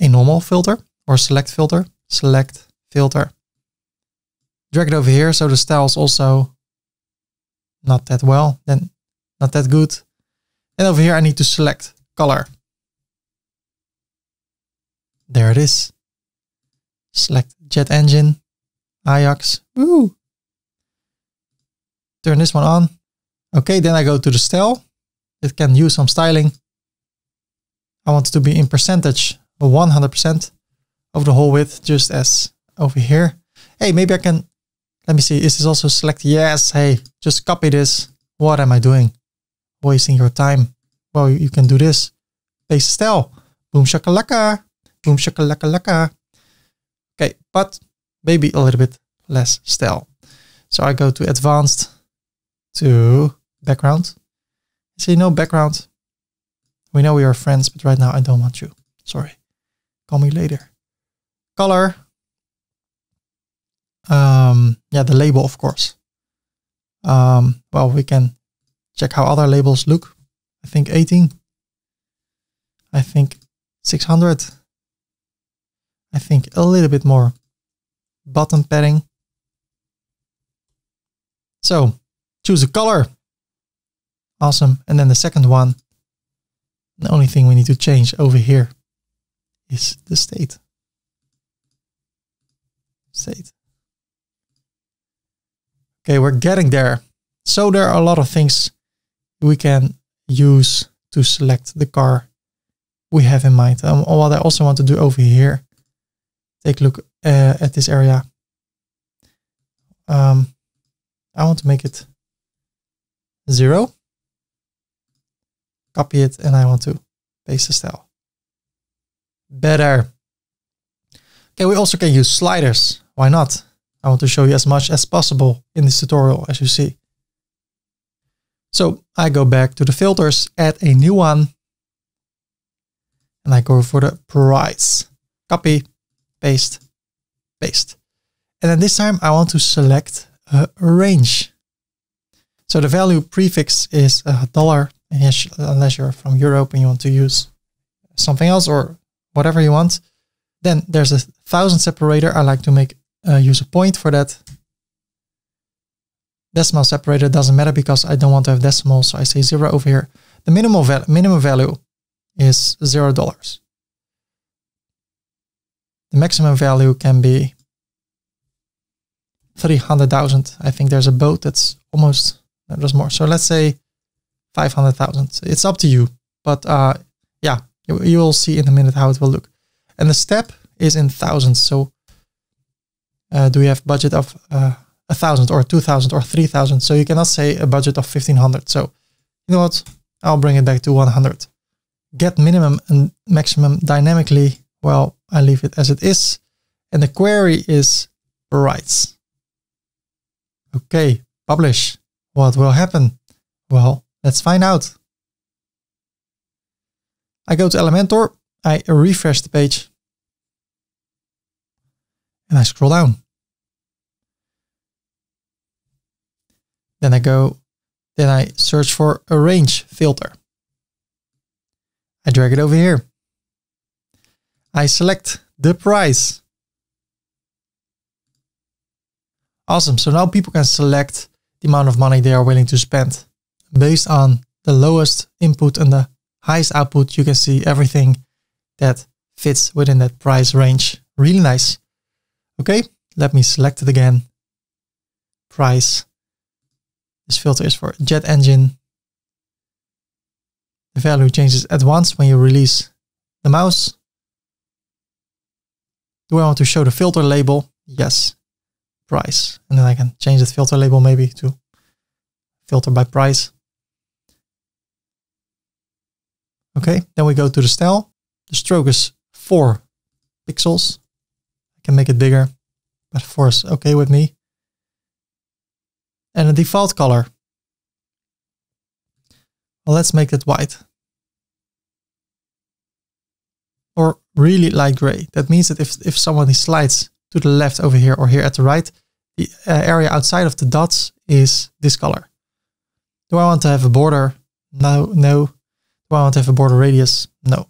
a normal filter or select filter, select filter drag it over here. So the style is also not that well, then not that good. And over here, I need to select color. There it is. Select JetEngine, Ajax. Woo! Turn this one on. Okay, then I go to the style. It can use some styling. I want it to be in percentage, 100% of the whole width, just as over here. Hey, maybe I can let me see, is this also select? Yes, hey, just copy this. What am I doing? Wasting your time. Well, you can do this. Paste style. Boom shakalaka. Boom shakalaka laka. Okay, but maybe a little bit less style. So I go to advanced to background. See, no background. We know we are friends, but right now I don't want you. Sorry. Call me later. Color um, yeah, the label, of course. Um, well, we can check how other labels look. I think 18. I think 600. I think a little bit more button padding. So choose a color. Awesome. And then the second one, the only thing we need to change over here is the state. State. Okay, we're getting there. So there are a lot of things we can use to select the car we have in mind. Um, what I also want to do over here, take a look uh, at this area. Um, I want to make it zero, copy it, and I want to paste the style. Better. Okay, we also can use sliders. Why not? I want to show you as much as possible in this tutorial, as you see. So I go back to the filters, add a new one, and I go for the price. Copy, paste, paste. And then this time I want to select a range. So the value prefix is a dollar, unless you're from Europe and you want to use something else or whatever you want. Then there's a thousand separator. I like to make use a point for that. decimal separator doesn't matter because I don't want to have decimal. So I say zero over here. The minimal val minimum value is zero dollars. The maximum value can be 300,000. I think there's a boat that's almost, there's more. So let's say 500,000. It's up to you. But uh, yeah, you, you will see in a minute how it will look. And the step is in thousands. So uh, do we have budget of uh, a thousand or two thousand or three thousand? So you cannot say a budget of 1500. So you know what? I'll bring it back to 100. Get minimum and maximum dynamically. Well, I leave it as it is. And the query is rights. Okay, publish. What will happen? Well, let's find out. I go to Elementor, I refresh the page, and I scroll down. Then I go, then I search for arrange filter. I drag it over here. I select the price. Awesome. So now people can select the amount of money they are willing to spend based on the lowest input and the highest output. You can see everything that fits within that price range. Really nice. Okay, let me select it again. Price. This filter is for JetEngine. The value changes at once when you release the mouse. Do I want to show the filter label? Yes. Price. And then I can change the filter label maybe to filter by price. Okay, then we go to the style. The stroke is four pixels can make it bigger, but four is okay with me. And a default color. Well, let's make it white. Or really light gray. That means that if, if somebody slides to the left over here or here at the right, the uh, area outside of the dots is this color. Do I want to have a border? No, no. Do I want to have a border radius? No.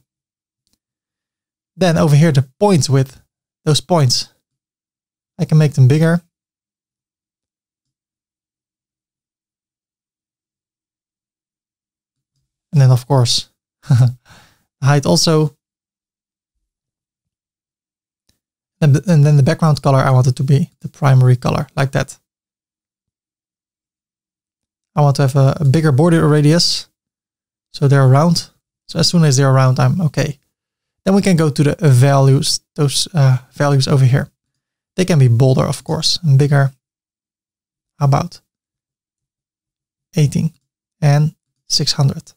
Then over here, the points width those points. I can make them bigger. And then of course, (laughs) height also. And, and then the background color, I want it to be the primary color like that. I want to have a, a bigger border radius. So they're round. So as soon as they're round, I'm okay. Then we can go to the values, those uh, values over here. They can be bolder, of course, and bigger. How about 18 and 600?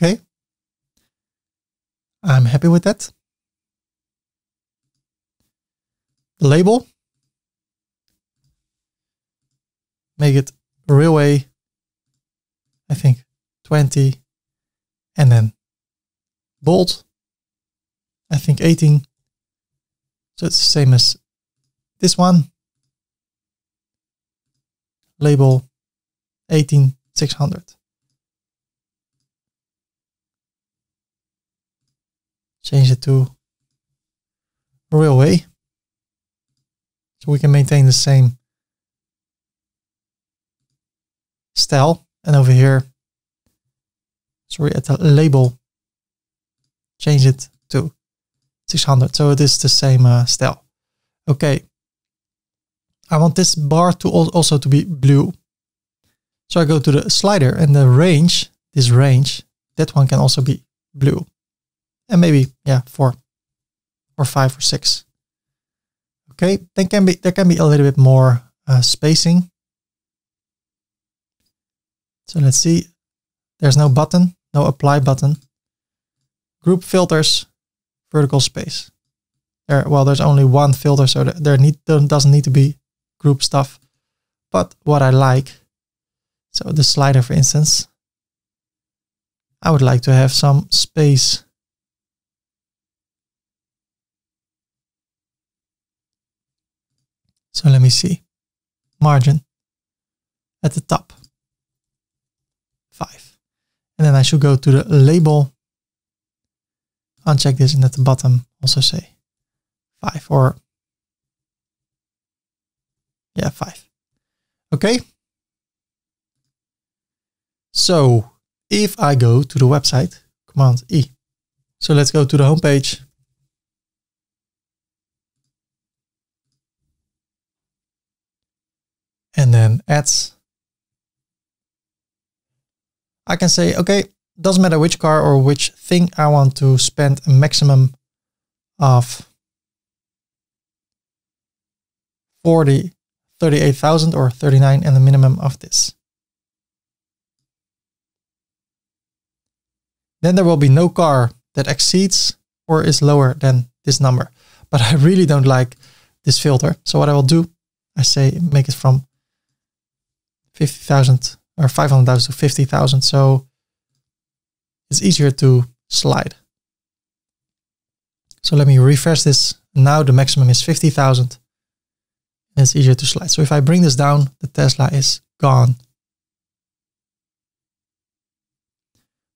Okay. I'm happy with that. The label. Make it Raleway, I think 20, and then bold, I think 18. So it's the same as this one. Label 18600. Change it to Raleway. So we can maintain the same style. And over here, sorry, at the label, change it to 600. So it is the same uh, style. Okay. I want this bar to also to be blue. So I go to the slider and the range, this range, that one can also be blue. And maybe, yeah, four or five or six. Okay, then can be there can be a little bit more uh, spacing. So let's see. There's no button, no apply button. Group filters, vertical space. There, well, there's only one filter, so there need, doesn't need to be group stuff. But what I like, so the slider, for instance, I would like to have some space. So let me see. Margin at the top five. And then I should go to the label, uncheck this and at the bottom also say five or yeah, five. Okay. So if I go to the website, Command E. So let's go to the homepage. And then ads. I can say, okay, doesn't matter which car or which thing I want to spend a maximum of 40, 38,000 or 39 and the minimum of this. Then there will be no car that exceeds or is lower than this number. But I really don't like this filter. So what I will do, I say make it from 50,000 or 500,000 to 50,000. So it's easier to slide. So let me refresh this. Now the maximum is 50,000 and it's easier to slide. So if I bring this down, the Tesla is gone.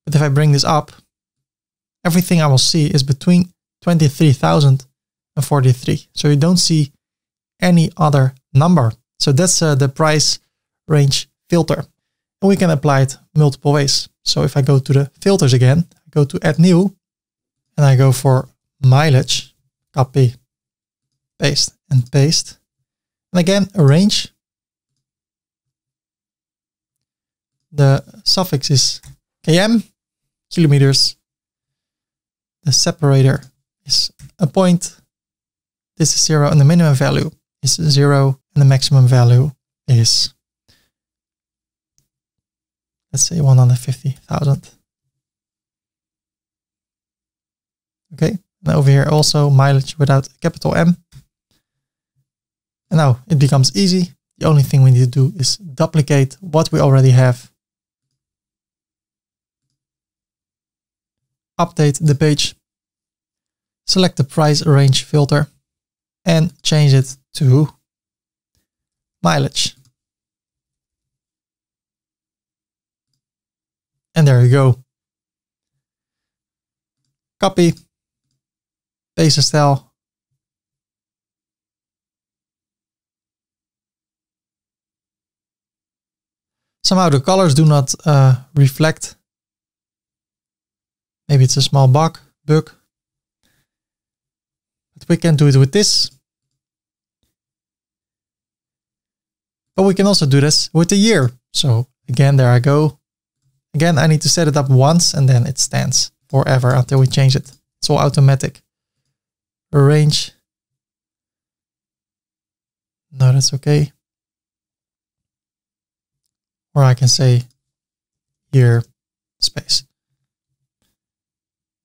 But if I bring this up, everything I will see is between 23,000 and 43. So you don't see any other number. So that's uh, the price range filter. And we can apply it multiple ways. So if I go to the filters again, I go to add new and I go for mileage, copy, paste and paste. And again, arrange. The suffix is km, kilometers. The separator is a point. This is zero and the minimum value is zero and the maximum value is let's say 150,000. Okay, and over here also mileage without capital M. And now it becomes easy. The only thing we need to do is duplicate what we already have. Update the page. Select the price range filter and change it to mileage. And there you go. Copy, paste the style. Somehow the colors do not uh, reflect. Maybe it's a small bug, bug. But we can do it with this. But we can also do this with the year. So again, there I go. Again, I need to set it up once and then it stands forever until we change it. It's all automatic. Arrange. No, that's okay. Or I can say here space.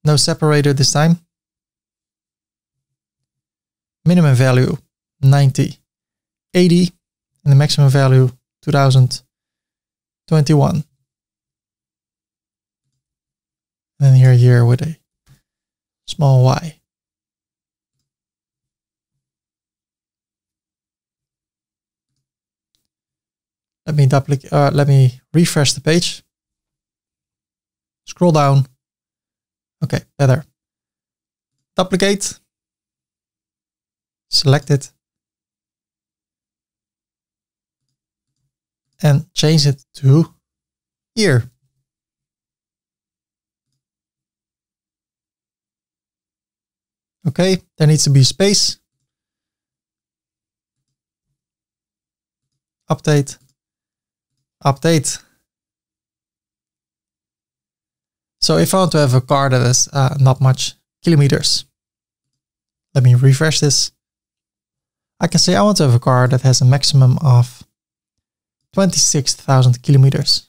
No separator this time. Minimum value 90, 80, and the maximum value 2021. And then here, here with a small y. Let me duplicate, uh, let me refresh the page. Scroll down. Okay, better. Duplicate. Select it. And change it to here. Okay, there needs to be space. Update. Update. So if I want to have a car that is uh, not much kilometers, let me refresh this. I can say I want to have a car that has a maximum of 26,000 kilometers.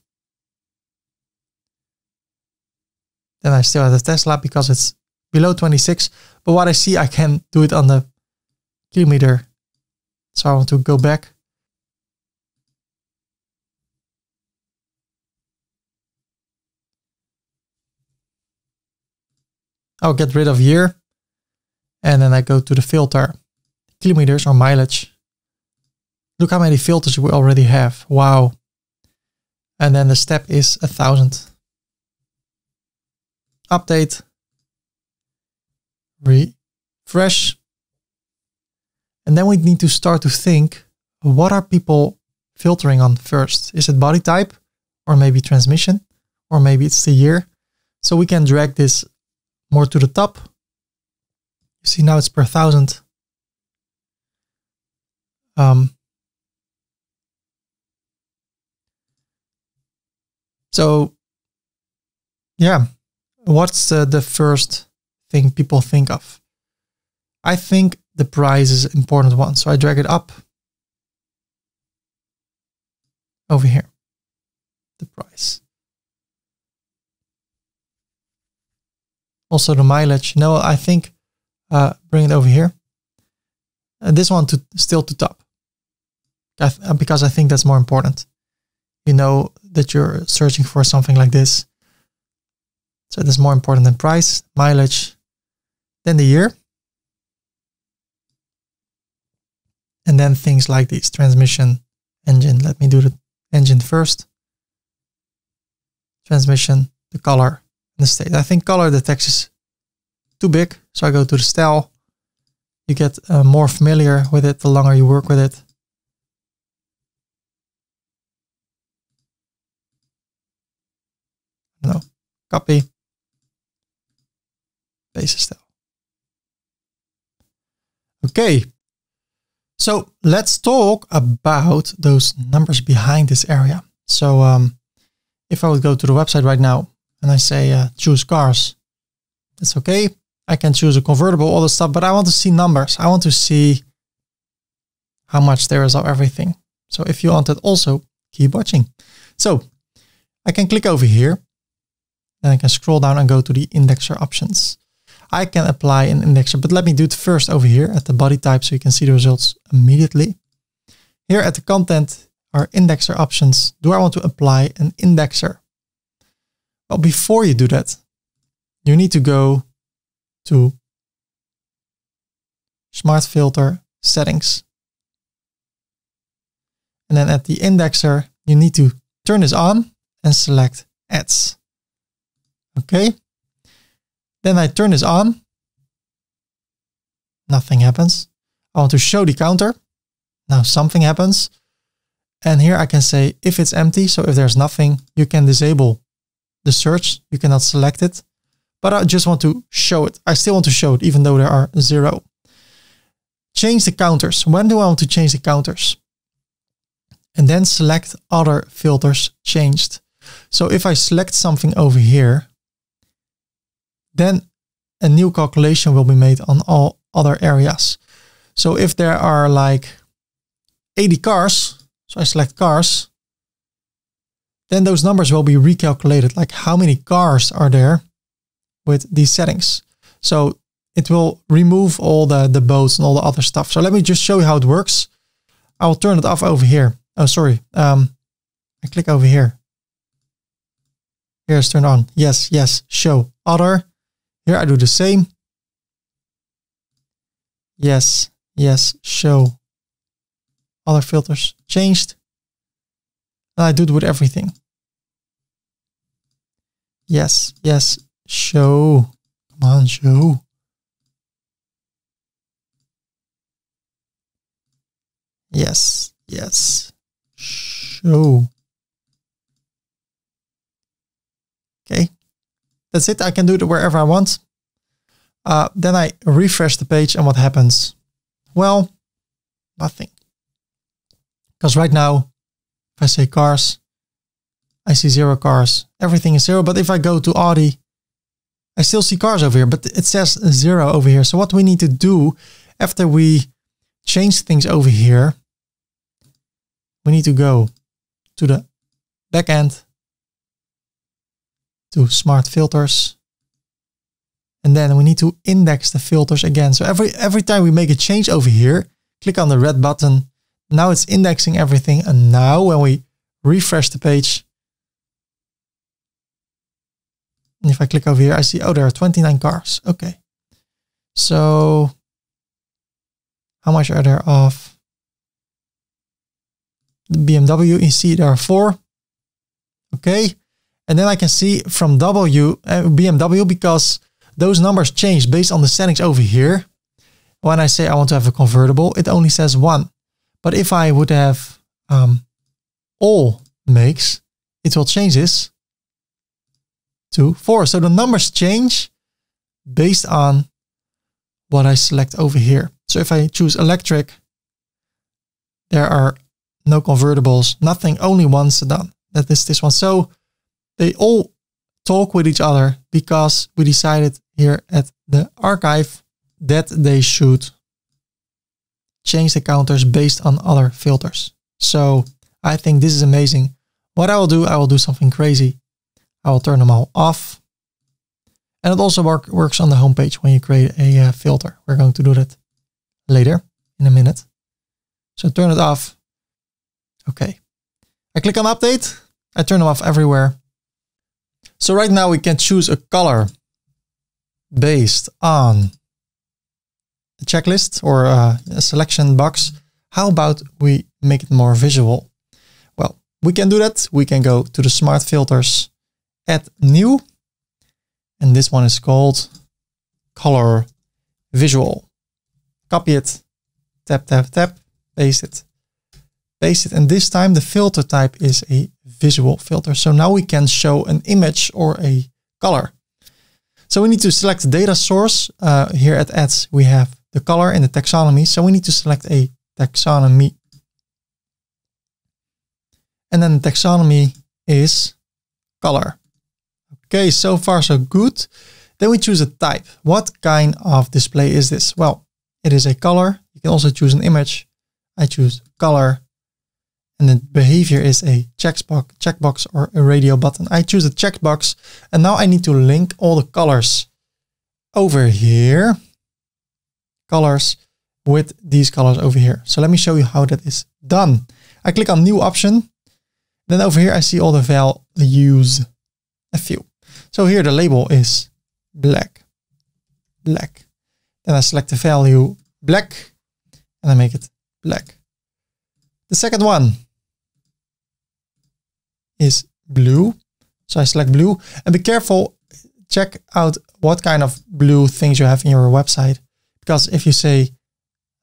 Then I still have the Tesla because it's below 26. But what I see, I can do it on the kilometer. So I want to go back. I'll get rid of year. And then I go to the filter, kilometers or mileage. Look how many filters we already have. Wow. And then the step is a thousand. Update refresh. And then we need to start to think, what are people filtering on first? Is it body type or maybe transmission or maybe it's the year? So we can drag this more to the top. You see now it's per thousand. Um, so yeah, what's uh, the first thing people think of? I think the price is an important one. So I drag it up over here, the price. Also the mileage. No, I think uh, bring it over here. And this one to still to top. I uh, because I think that's more important. You know that you're searching for something like this. So that's more important than price, mileage, then the year. And then things like these, transmission, engine. Let me do the engine first. Transmission, the color, the state. I think color, the text is too big. So I go to the style. You get uh, more familiar with it the longer you work with it. No, copy, paste style. Okay, so let's talk about those numbers behind this area. So um, if I would go to the website right now and I say uh, choose cars, that's okay. I can choose a convertible, all the stuff, but I want to see numbers. I want to see how much there is of everything. So if you want it also, keep watching. So I can click over here and I can scroll down and go to the indexer options. I can apply an indexer, but let me do it first over here at the body type so you can see the results immediately. Here at the content are indexer options. Do I want to apply an indexer? Well, before you do that, you need to go to Smart Filter Settings. And then at the indexer, you need to turn this on and select Ads. Okay. Then I turn this on. Nothing happens. I want to show the counter. Now something happens. And here I can say if it's empty, so if there's nothing, you can disable the search. You cannot select it. But I just want to show it. I still want to show it even though there are zero. Change the counters. When do I want to change the counters? And then select other filters changed. So if I select something over here, then a new calculation will be made on all other areas. So if there are like 80 cars, so I select cars, then those numbers will be recalculated, like how many cars are there with these settings. So it will remove all the, the boats and all the other stuff. So let me just show you how it works. I will turn it off over here. Oh, sorry. Um, I click over here. Here's turned on. Yes, yes, show other. Here I do the same. Yes, yes, show other filters changed. And I do it with everything. Yes, yes, show. Come on, show. Yes, yes, show. Okay, that's it. I can do it wherever I want. Uh, then I refresh the page and what happens? Well, nothing. Because right now, if I say cars, I see zero cars. Everything is zero. But if I go to Audi, I still see cars over here, but it says zero over here. So what we need to do after we change things over here, we need to go to the backend to smart filters. And then we need to index the filters again. So every, every time we make a change over here, click on the red button. Now it's indexing everything. And now when we refresh the page, and if I click over here, I see, oh, there are 29 cars. Okay. So how much are there of the BMW? You see there are four. Okay. And then I can see from W uh, BMW because those numbers change based on the settings over here. when I say I want to have a convertible, it only says one. But if I would have um, all makes, it will change this to four. So the numbers change based on what I select over here. So if I choose electric, there are no convertibles, nothing, only one sedan. That is this one. So they all talk with each other because we decided here at the archive that they should change the counters based on other filters. So I think this is amazing. What I will do, I will do something crazy. I will turn them all off. And it also work, works on the homepage when you create a uh, filter. We're going to do that later in a minute. So turn it off. Okay. I click on update. I turn them off everywhere. So right now we can choose a color based on a checklist or a, a selection box. How about we make it more visual? Well, we can do that. We can go to the smart filters, add new, and this one is called color visual. Copy it, tap, tap, tap, paste it, paste it. And this time the filter type is a visual filter. So now we can show an image or a color. So we need to select the data source. Uh, here at ads, we have the color and the taxonomy. So we need to select a taxonomy. And then the taxonomy is color. Okay, so far so good. Then we choose a type. What kind of display is this? Well, it is a color. You can also choose an image. I choose color. And the behavior is a checkbox, checkbox or a radio button. I choose a checkbox. And now I need to link all the colors over here. Colors with these colors over here. So let me show you how that is done. I click on new option. Then over here, I see all the values, a few. So here the label is black, black. Then I select the value black and I make it black. The second one is blue. So I select blue and be careful, check out what kind of blue things you have in your website. Because if you say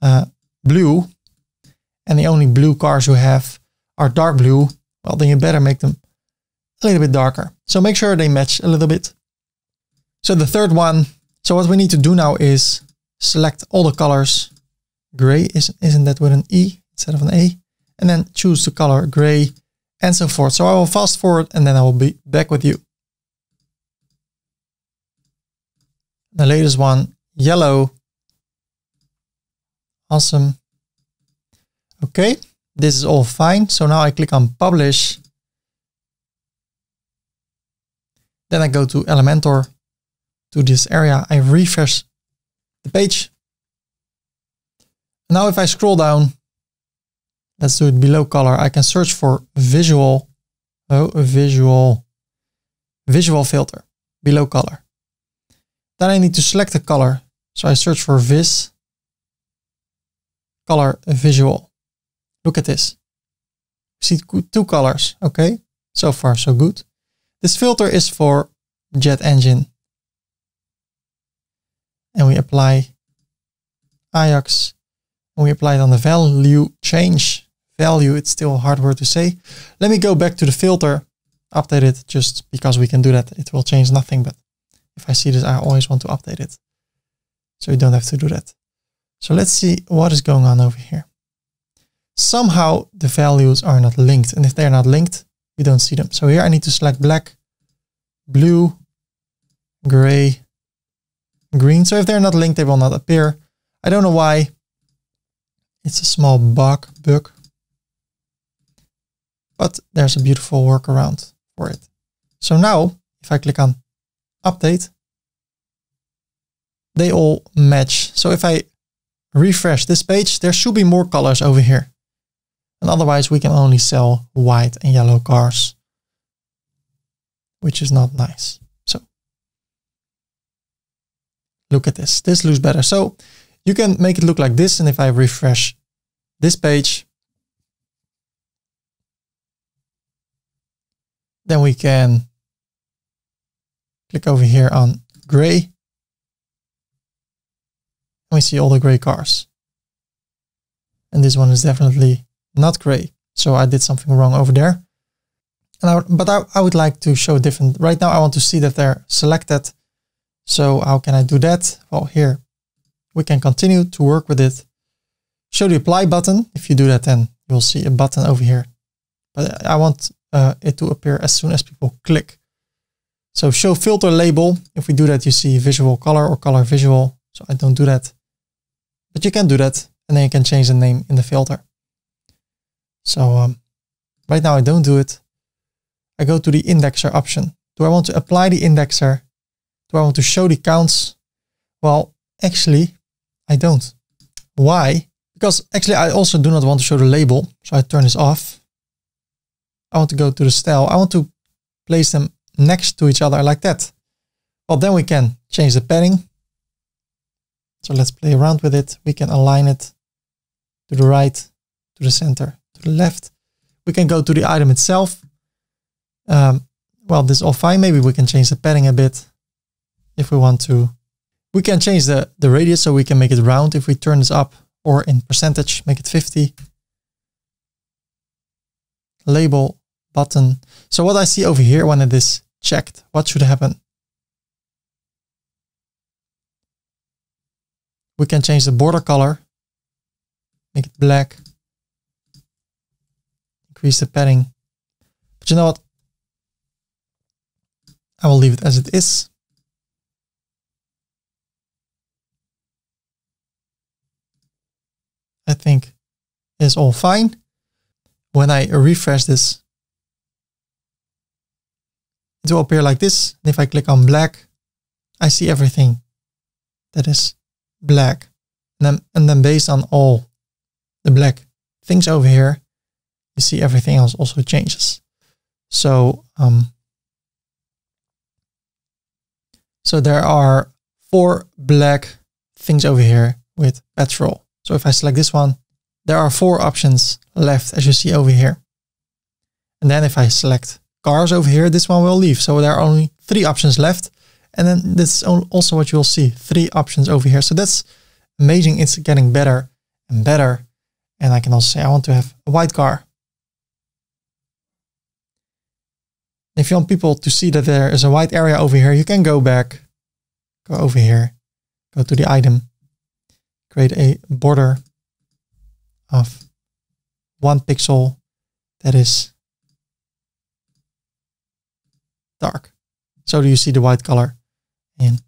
uh, blue and the only blue cars you have are dark blue, well, then you better make them a little bit darker. So make sure they match a little bit. So the third one, so what we need to do now is select all the colors. Gray, is, isn't that with an E instead of an A? And then choose the color gray and so forth. So I will fast forward and then I will be back with you. The latest one, yellow. Awesome. Okay, this is all fine. So now I click on publish. Then I go to Elementor to this area. I refresh the page. Now if I scroll down, let's do it below color. I can search for visual, oh, visual, visual filter below color. Then I need to select a color. So I search for vis, color visual. Look at this. See two colors. Okay. So far, so good. This filter is for JetEngine. And we apply Ajax and we apply it on the value change value. It's still hard word to say. Let me go back to the filter, update it just because we can do that. It will change nothing, but if I see this, I always want to update it. So you don't have to do that. So let's see what is going on over here. Somehow the values are not linked. And if they're not linked, you don't see them. So here I need to select black, blue, gray, green. So if they're not linked, they will not appear. I don't know why. It's a small bug, bug. But there's a beautiful workaround for it. So now if I click on update, they all match. So if I refresh this page, there should be more colors over here. And otherwise we can only sell white and yellow cars, which is not nice. So look at this. This looks better. So you can make it look like this. And if I refresh this page, then we can click over here on gray. and we see all the gray cars. And this one is definitely not gray. So I did something wrong over there. And I, but I, I would like to show different. Right now I want to see that they're selected. So how can I do that? Well, here we can continue to work with it. Show the apply button. If you do that, then you'll see a button over here. But I want it to appear as soon as people click. So show filter label. If we do that, you see visual color or color visual. So I don't do that, but you can do that. And then you can change the name in the filter. So um, right now I don't do it. I go to the indexer option. Do I want to apply the indexer? Do I want to show the counts? Well, actually, I don't. Why? Because actually I also do not want to show the label. So I turn this off. I want to go to the style. I want to place them next to each other like that. Well, then we can change the padding. So let's play around with it. We can align it to the right, to the center, to the left. We can go to the item itself. Um, well, this is all fine. Maybe we can change the padding a bit if we want to. We can change the, the radius so we can make it round if we turn this up or in percentage, make it 50. Label, button. So what I see over here when it is checked, what should happen? We can change the border color, make it black, increase the padding. But you know what? I will leave it as it is. I think is all fine. When I refresh this, it will appear like this. And if I click on black, I see everything that is black. And then, and then based on all the black things over here, you see everything else also changes. So, um, so there are four black things over here with petrol. So if I select this one, there are four options left as you see over here. And then if I select cars over here, this one will leave. So there are only three options left. And then this is also what you'll see, three options over here. So that's amazing. It's getting better and better. And I can also say, I want to have a white car. If you want people to see that there is a white area over here, you can go back, go over here, go to the item, create a border of one pixel that is dark. So do you see the white color in?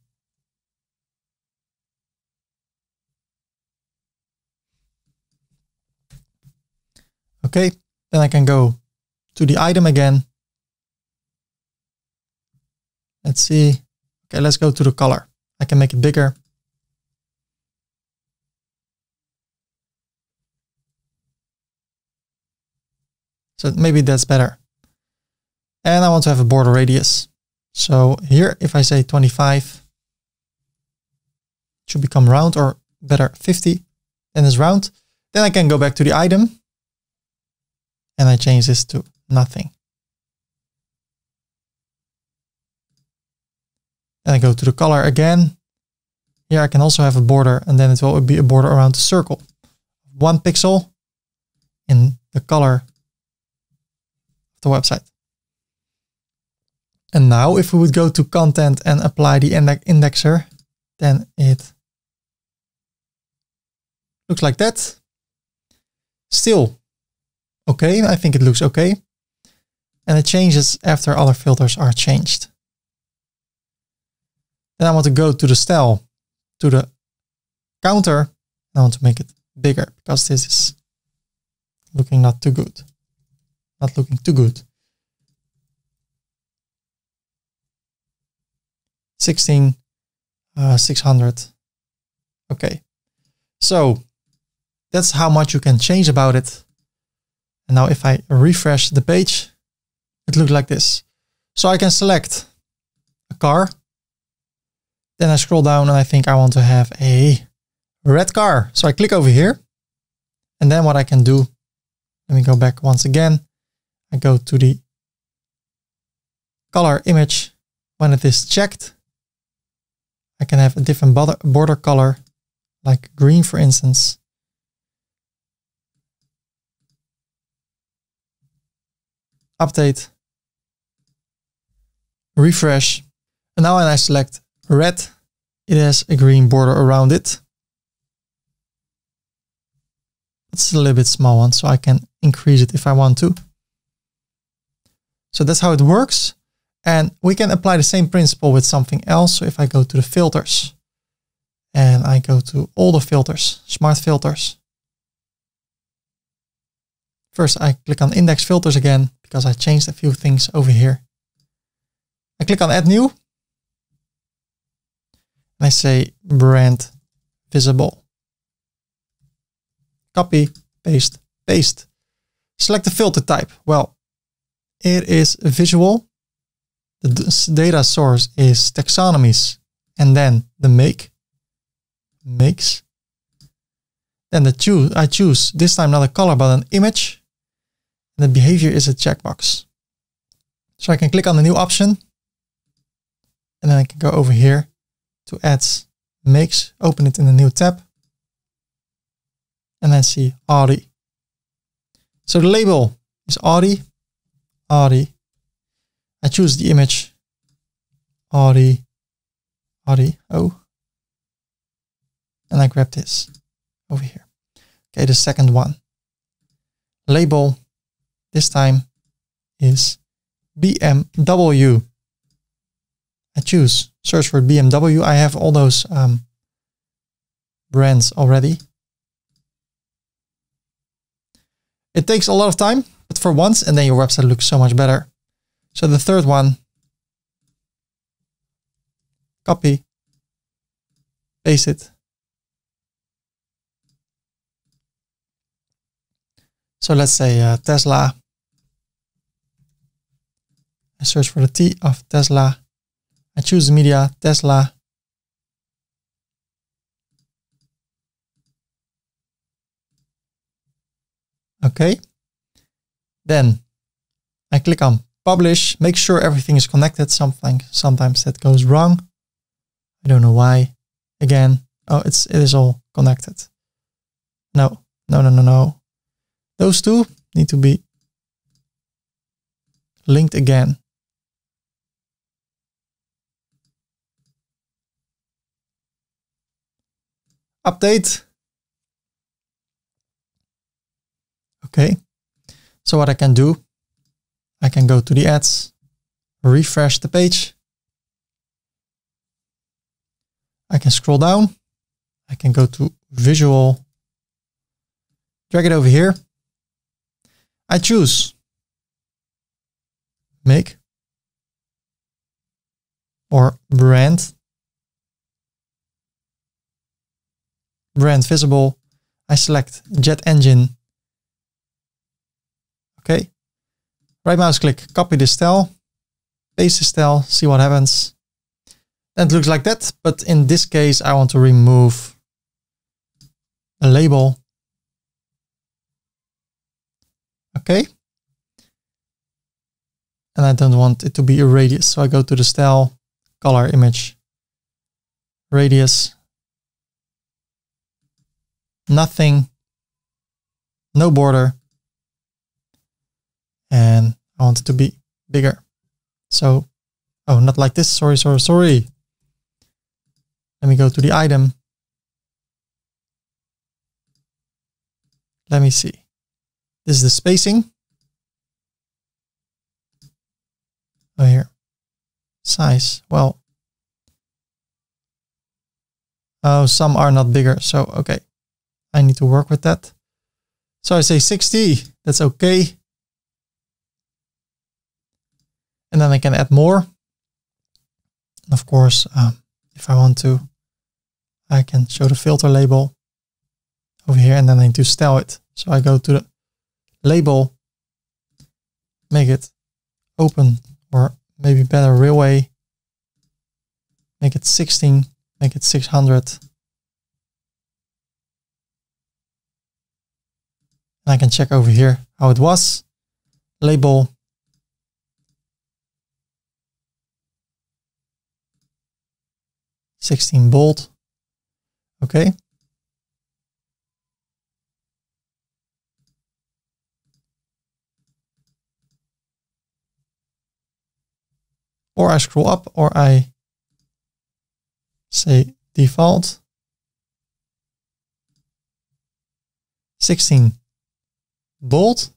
Okay, then I can go to the item again. Let's see. Okay, let's go to the color. I can make it bigger. So maybe that's better. And I want to have a border radius. So here, if I say 25, should become round or better 50, and it's round. Then I can go back to the item and I change this to nothing. And I go to the color again. Here I can also have a border and then it will be a border around the circle. One pixel in the color the website. And now if we would go to content and apply the indexer, then it looks like that. Still okay. I think it looks okay. And it changes after other filters are changed. Then I want to go to the style, to the counter. I want to make it bigger because this is looking not too good not looking too good. 16, uh, 600. Okay. So that's how much you can change about it. And now if I refresh the page, it looks like this. So I can select a car. Then I scroll down and I think I want to have a red car. So I click over here. And then what I can do, let me go back once again. I go to the color image. When it is checked, I can have a different border color like green, for instance. Update, refresh. And now when I select red, it has a green border around it. It's a little bit small one, so I can increase it if I want to. So that's how it works. And we can apply the same principle with something else. So if I go to the filters and I go to all the filters, smart filters. First, I click on index filters again because I changed a few things over here. I click on add new. And I say brand visible. Copy, paste, paste. Select the filter type. Well, it is visual. The data source is taxonomies and then the make, makes. Then the choose, I choose this time not a color but an image. And the behavior is a checkbox. So I can click on the new option and then I can go over here to add makes, open it in a new tab and then see Audi. So the label is Audi Audi. I choose the image Audi, Audi, oh. And I grab this over here. Okay, the second one. Label this time is BMW. I choose search for BMW. I have all those um, brands already. It takes a lot of time but for once, and then your website looks so much better. So the third one, copy, paste it. So let's say uh, Tesla. I search for the T of Tesla. I choose media, Tesla. Okay. Then I click on publish, make sure everything is connected. Something, sometimes that goes wrong. I don't know why. Again, oh, it's, it is all connected. No, no, no, no, no. Those two need to be linked again. Update. Okay. So what I can do, I can go to the ads, refresh the page. I can scroll down. I can go to visual, drag it over here. I choose make or brand. Brand visible. I select JetEngine Okay. Right mouse click, copy the style, paste the style, see what happens. And it looks like that. But in this case, I want to remove a label. Okay. And I don't want it to be a radius. So I go to the style, color image, radius, nothing, no border and I want it to be bigger. So, oh, not like this. Sorry, sorry, sorry. Let me go to the item. Let me see. This is the spacing. Oh, here. Size. Well, oh, some are not bigger. So, okay. I need to work with that. So I say 60. That's okay. And then I can add more. And Of course, um, if I want to, I can show the filter label over here and then I need to style it. So I go to the label, make it open or maybe better Raleway, make it 16, make it 600. And I can check over here how it was. Label 16 bold. Okay. Or I scroll up or I say default 16 bold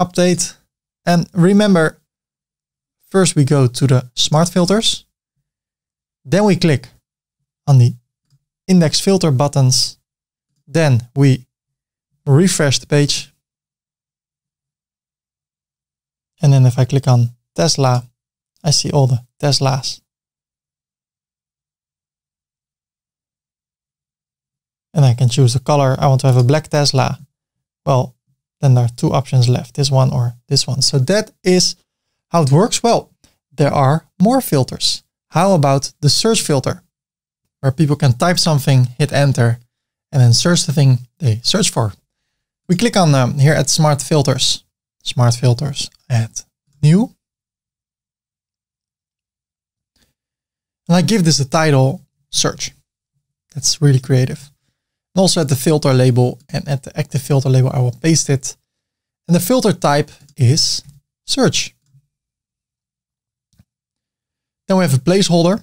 update and remember first we go to the smart filters then we click on the index filter buttons then we refresh the page and then if I click on Tesla I see all the Teslas and I can choose the color. I want to have a black Tesla. Well, then there are two options left, this one or this one. So that is how it works. Well, there are more filters. How about the search filter, where people can type something, hit enter, and then search the thing they search for. We click on um, here at smart filters, smart filters, add new. And I give this a title search. That's really creative. And also at the filter label and at the active filter label, I will paste it. And the filter type is search. Then we have a placeholder,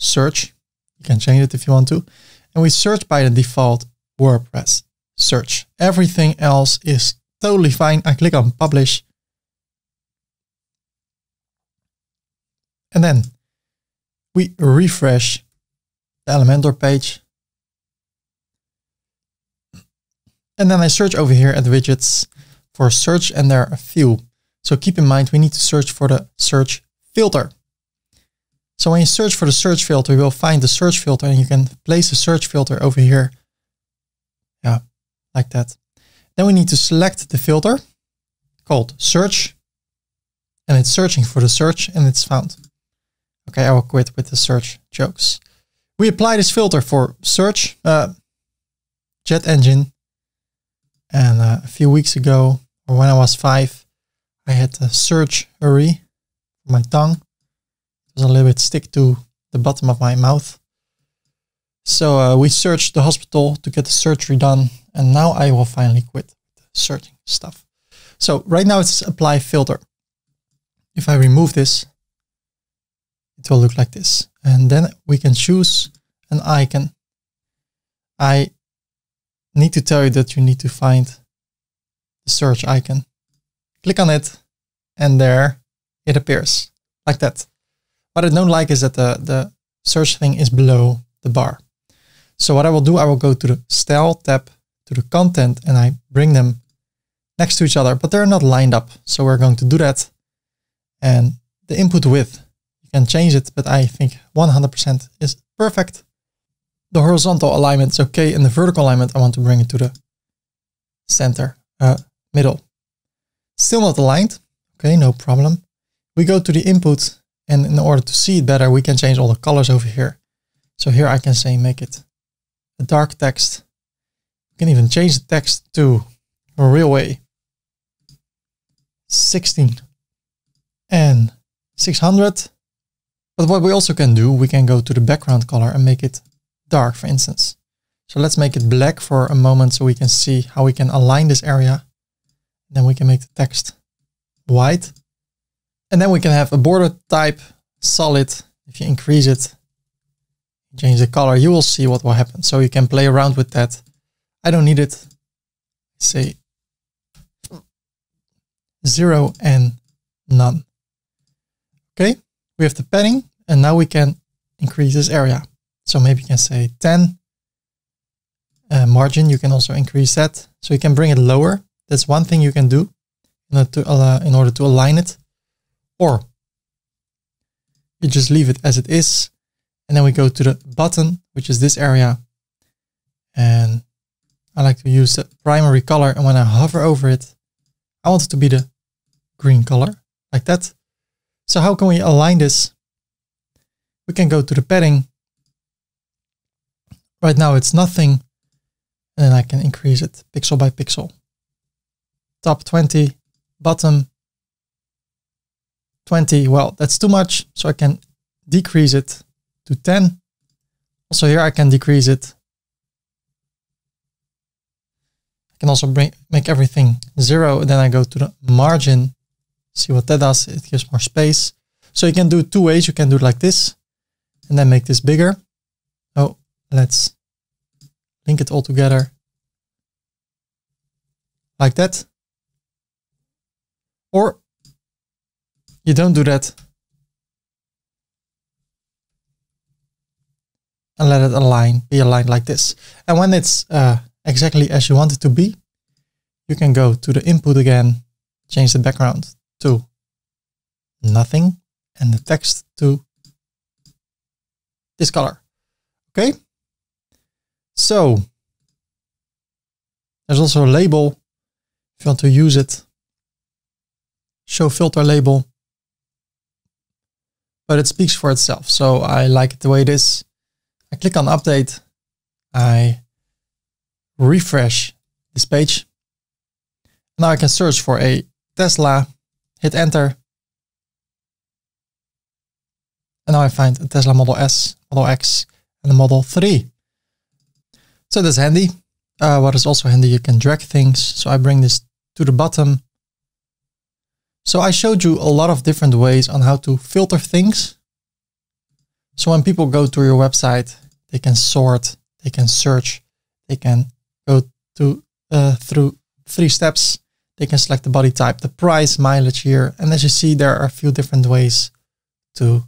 search. You can change it if you want to. And we search by the default WordPress search. Everything else is totally fine. I click on publish. And then we refresh the Elementor page And then I search over here at the widgets for search and there are a few. So keep in mind, we need to search for the search filter. So when you search for the search filter, you will find the search filter and you can place the search filter over here. Yeah, like that. Then we need to select the filter called search and it's searching for the search and it's found. Okay, I will quit with the search jokes. We apply this filter for search, uh, JetEngine, and uh, a few weeks ago, or when I was five, I had a surgery for my tongue. Was a little bit stick to the bottom of my mouth. So uh, we searched the hospital to get the surgery done. And now I will finally quit searching stuff. So right now it's apply filter. If I remove this, it will look like this. And then we can choose an icon. I need to tell you that you need to find the search icon. Click on it and there it appears like that. What I don't like is that the, the search thing is below the bar. So what I will do, I will go to the style tab to the content and I bring them next to each other, but they're not lined up. So we're going to do that. And the input width, you can change it, but I think 100% is perfect the horizontal alignment is okay. And the vertical alignment, I want to bring it to the center, uh, middle. Still not aligned. Okay, no problem. We go to the input and in order to see it better, we can change all the colors over here. So here I can say, make it a dark text. You can even change the text to a Raleway. 16 and 600. But what we also can do, we can go to the background color and make it dark, for instance. So let's make it black for a moment so we can see how we can align this area. Then we can make the text white. And then we can have a border type solid. If you increase it, change the color, you will see what will happen. So you can play around with that. I don't need it. Say zero and none. Okay, we have the padding and now we can increase this area. So maybe you can say 10 uh, margin. You can also increase that. So you can bring it lower. That's one thing you can do in order to, uh, in order to align it. Or you just leave it as it is. And then we go to the button, which is this area. And I like to use the primary color. And when I hover over it, I want it to be the green color like that. So how can we align this? We can go to the padding Right now it's nothing. And then I can increase it pixel by pixel. Top 20, bottom 20. Well, that's too much. So I can decrease it to 10. Also here I can decrease it. I can also bring make everything zero. Then I go to the margin, see what that does. It gives more space. So you can do two ways. You can do it like this and then make this bigger. Oh, let's link it all together like that. Or you don't do that and let it align, be aligned like this. And when it's uh, exactly as you want it to be, you can go to the input again, change the background to nothing and the text to this color. Okay. So there's also a label if you want to use it. Show filter label. But it speaks for itself. So I like it the way it is. I click on update. I refresh this page. Now I can search for a Tesla, hit enter. And now I find a Tesla Model S, Model X, and the Model 3. So that's handy. Uh, what is also handy, you can drag things. So I bring this to the bottom. So I showed you a lot of different ways on how to filter things. So when people go to your website, they can sort, they can search, they can go to uh, through three steps. They can select the body type, the price, mileage here. And as you see, there are a few different ways to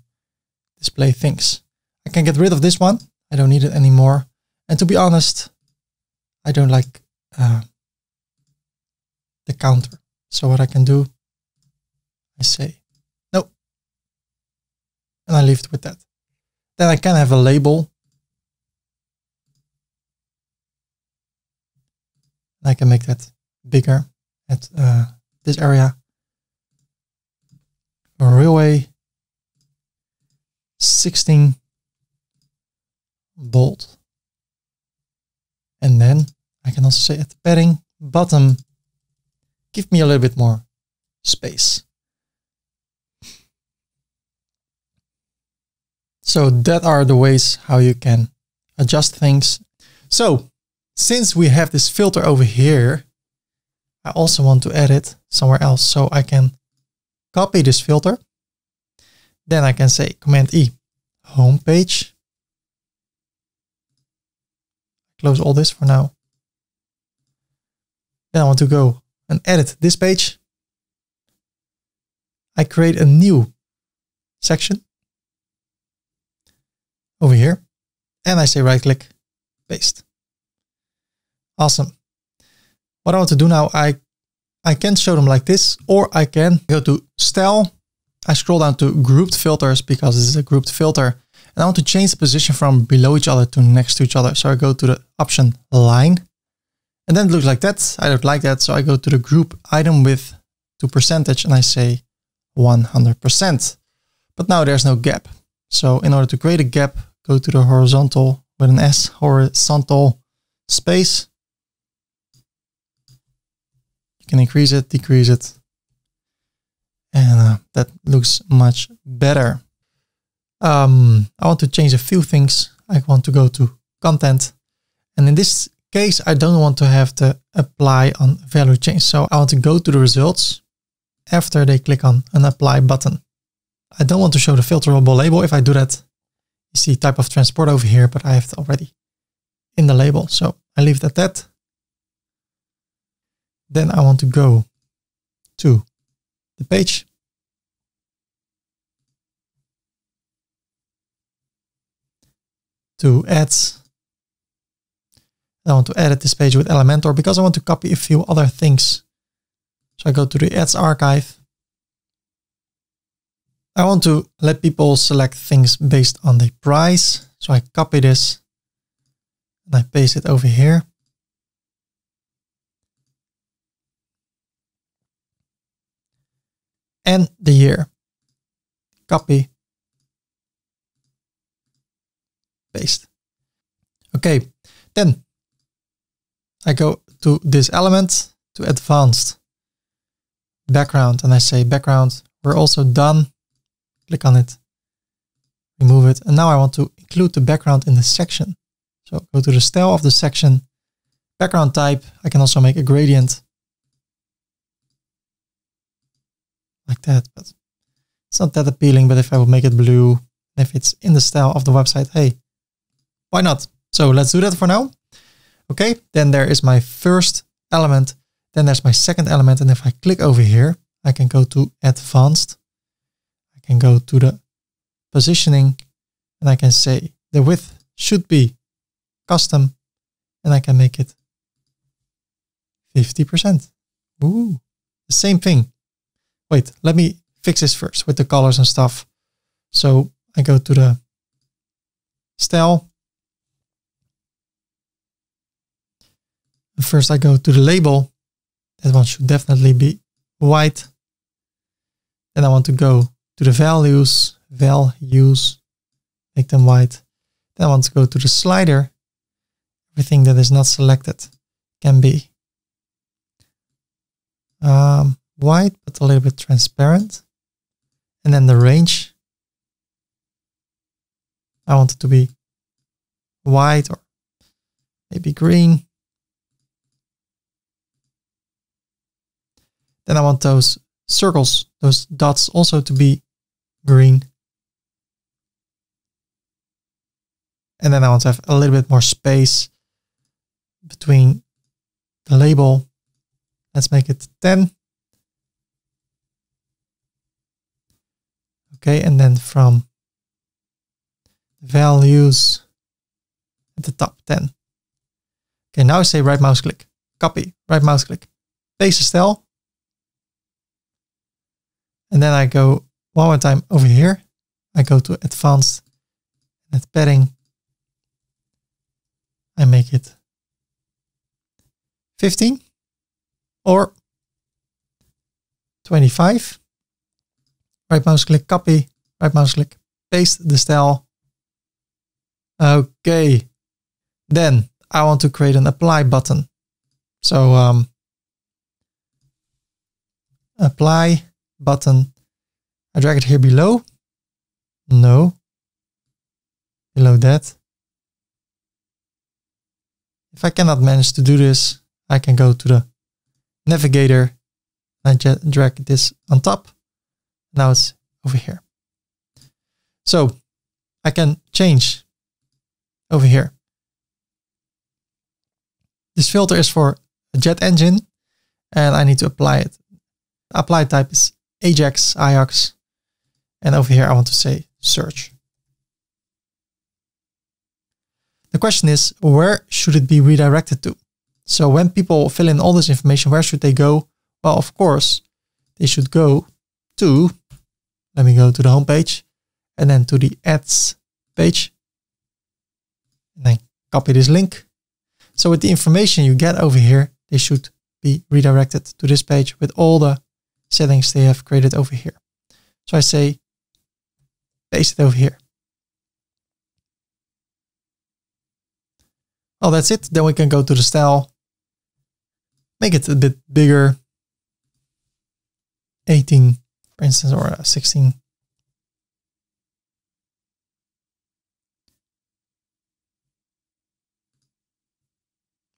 display things. I can get rid of this one. I don't need it anymore. And to be honest, I don't like uh, the counter. So what I can do, I say, no. And I leave it with that. Then I can have a label. I can make that bigger at uh, this area. Raleway 16 bold. And then I can also say at the padding bottom, give me a little bit more space. So that are the ways how you can adjust things. So since we have this filter over here, I also want to add it somewhere else. So I can copy this filter. Then I can say Command E, home page. Close all this for now. Then I want to go and edit this page. I create a new section over here. And I say right click, paste. Awesome. What I want to do now, I, I can show them like this, or I can go to style. I scroll down to grouped filters because this is a grouped filter. And I want to change the position from below each other to next to each other. So I go to the option line and then it looks like that. I don't like that. So I go to the group item with to percentage and I say 100%. But now there's no gap. So in order to create a gap, go to the horizontal with an S, horizontal space. You can increase it, decrease it. And uh, that looks much better. Um, I want to change a few things. I want to go to content. And in this case, I don't want to have to apply on value change. So I want to go to the results after they click on an apply button. I don't want to show the filterable label. If I do that, see type of transport over here, but I have it already in the label. So I leave it at that. Then I want to go to the page. To ads. I want to edit this page with Elementor because I want to copy a few other things. So I go to the ads archive I want to let people select things based on the price. So I copy this and I paste it over here. And the year. Copy. Paste. Okay, then I go to this element to advanced background and I say background, we're also done click on it, remove it. And now I want to include the background in the section. So go to the style of the section, background type, I can also make a gradient like that, but it's not that appealing. But if I would make it blue, if it's in the style of the website, hey, why not? So let's do that for now. Okay, then there is my first element. Then there's my second element. And if I click over here, I can go to advanced. Can go to the positioning and I can say the width should be custom and I can make it 50%. Ooh, the same thing. Wait, let me fix this first with the colors and stuff. So I go to the style. First I go to the label. That one should definitely be white. Then I want to go to the values, values, make them white. Then I want to go to the slider. Everything that is not selected can be um, white, but a little bit transparent. And then the range, I want it to be white or maybe green. Then I want those circles, those dots also to be green. And then I want to have a little bit more space between the label. Let's make it 10. Okay, and then from values at the top 10. Okay, now I say right mouse click, copy, right mouse click, paste the style. And then I go one more time over here. I go to advanced and padding. I make it 15 or 25. Right mouse click, copy, right mouse click, paste the style. Okay. Then I want to create an apply button. So um, apply button. I drag it here below. No. Below that. If I cannot manage to do this, I can go to the navigator and drag this on top. Now it's over here. So I can change over here. This filter is for a JetEngine and I need to apply it. Apply type is Ajax, Ajax. And over here, I want to say search. The question is, where should it be redirected to? So when people fill in all this information, where should they go? Well, of course, they should go to, let me go to the home page and then to the ads page. And then copy this link. So with the information you get over here, they should be redirected to this page with all the settings they have created over here. So I say, paste it over here. Well, that's it. Then we can go to the style, make it a bit bigger, 18, for instance, or 16.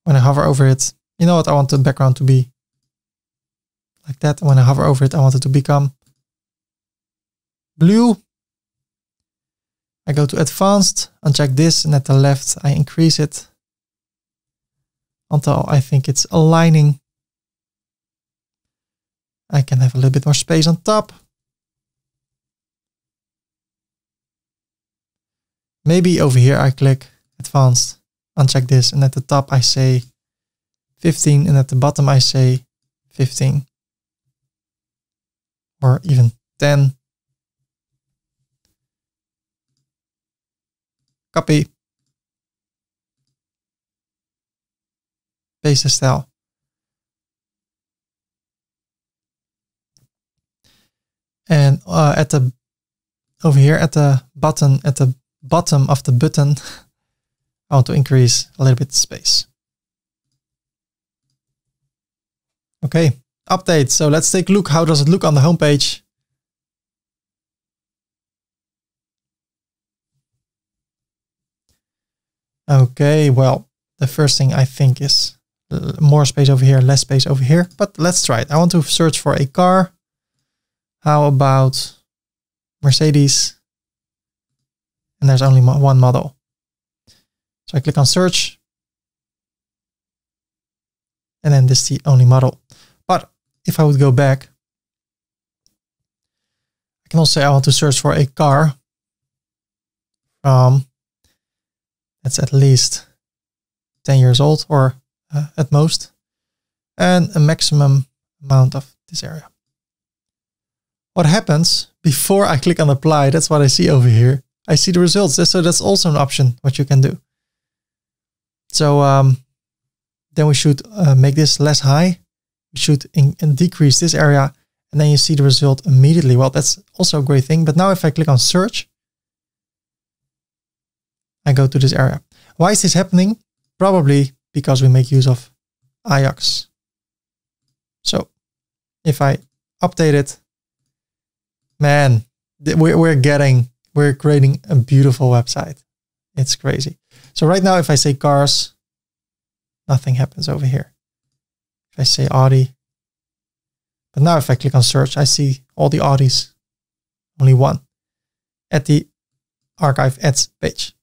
When I hover over it, you know what I want the background to be like that. When I hover over it, I want it to become blue. I go to advanced, uncheck this, and at the left, I increase it until I think it's aligning. I can have a little bit more space on top. Maybe over here I click advanced, uncheck this, and at the top I say 15, and at the bottom I say 15 or even 10. Copy. Paste the style. And uh, at the over here at the button at the bottom of the button, (laughs) I want to increase a little bit space. Okay, update. So let's take a look. How does it look on the homepage? Okay, well, the first thing I think is uh, more space over here, less space over here, but let's try it. I want to search for a car. How about Mercedes? And there's only one model. So I click on search. And then this is the only model. But if I would go back, I can also say I want to search for a car from that's at least 10 years old or uh, at most, and a maximum amount of this area. What happens before I click on apply, that's what I see over here. I see the results. So that's also an option what you can do. So um, then we should uh, make this less high. We should in, in decrease this area and then you see the result immediately. Well, that's also a great thing. But now if I click on search, I go to this area. Why is this happening? Probably because we make use of Ajax. So if I update it, man, we're getting, we're creating a beautiful website. It's crazy. So right now, if I say cars, nothing happens over here. If I say Audi, but now if I click on search, I see all the Audis, only one at the archive ads page.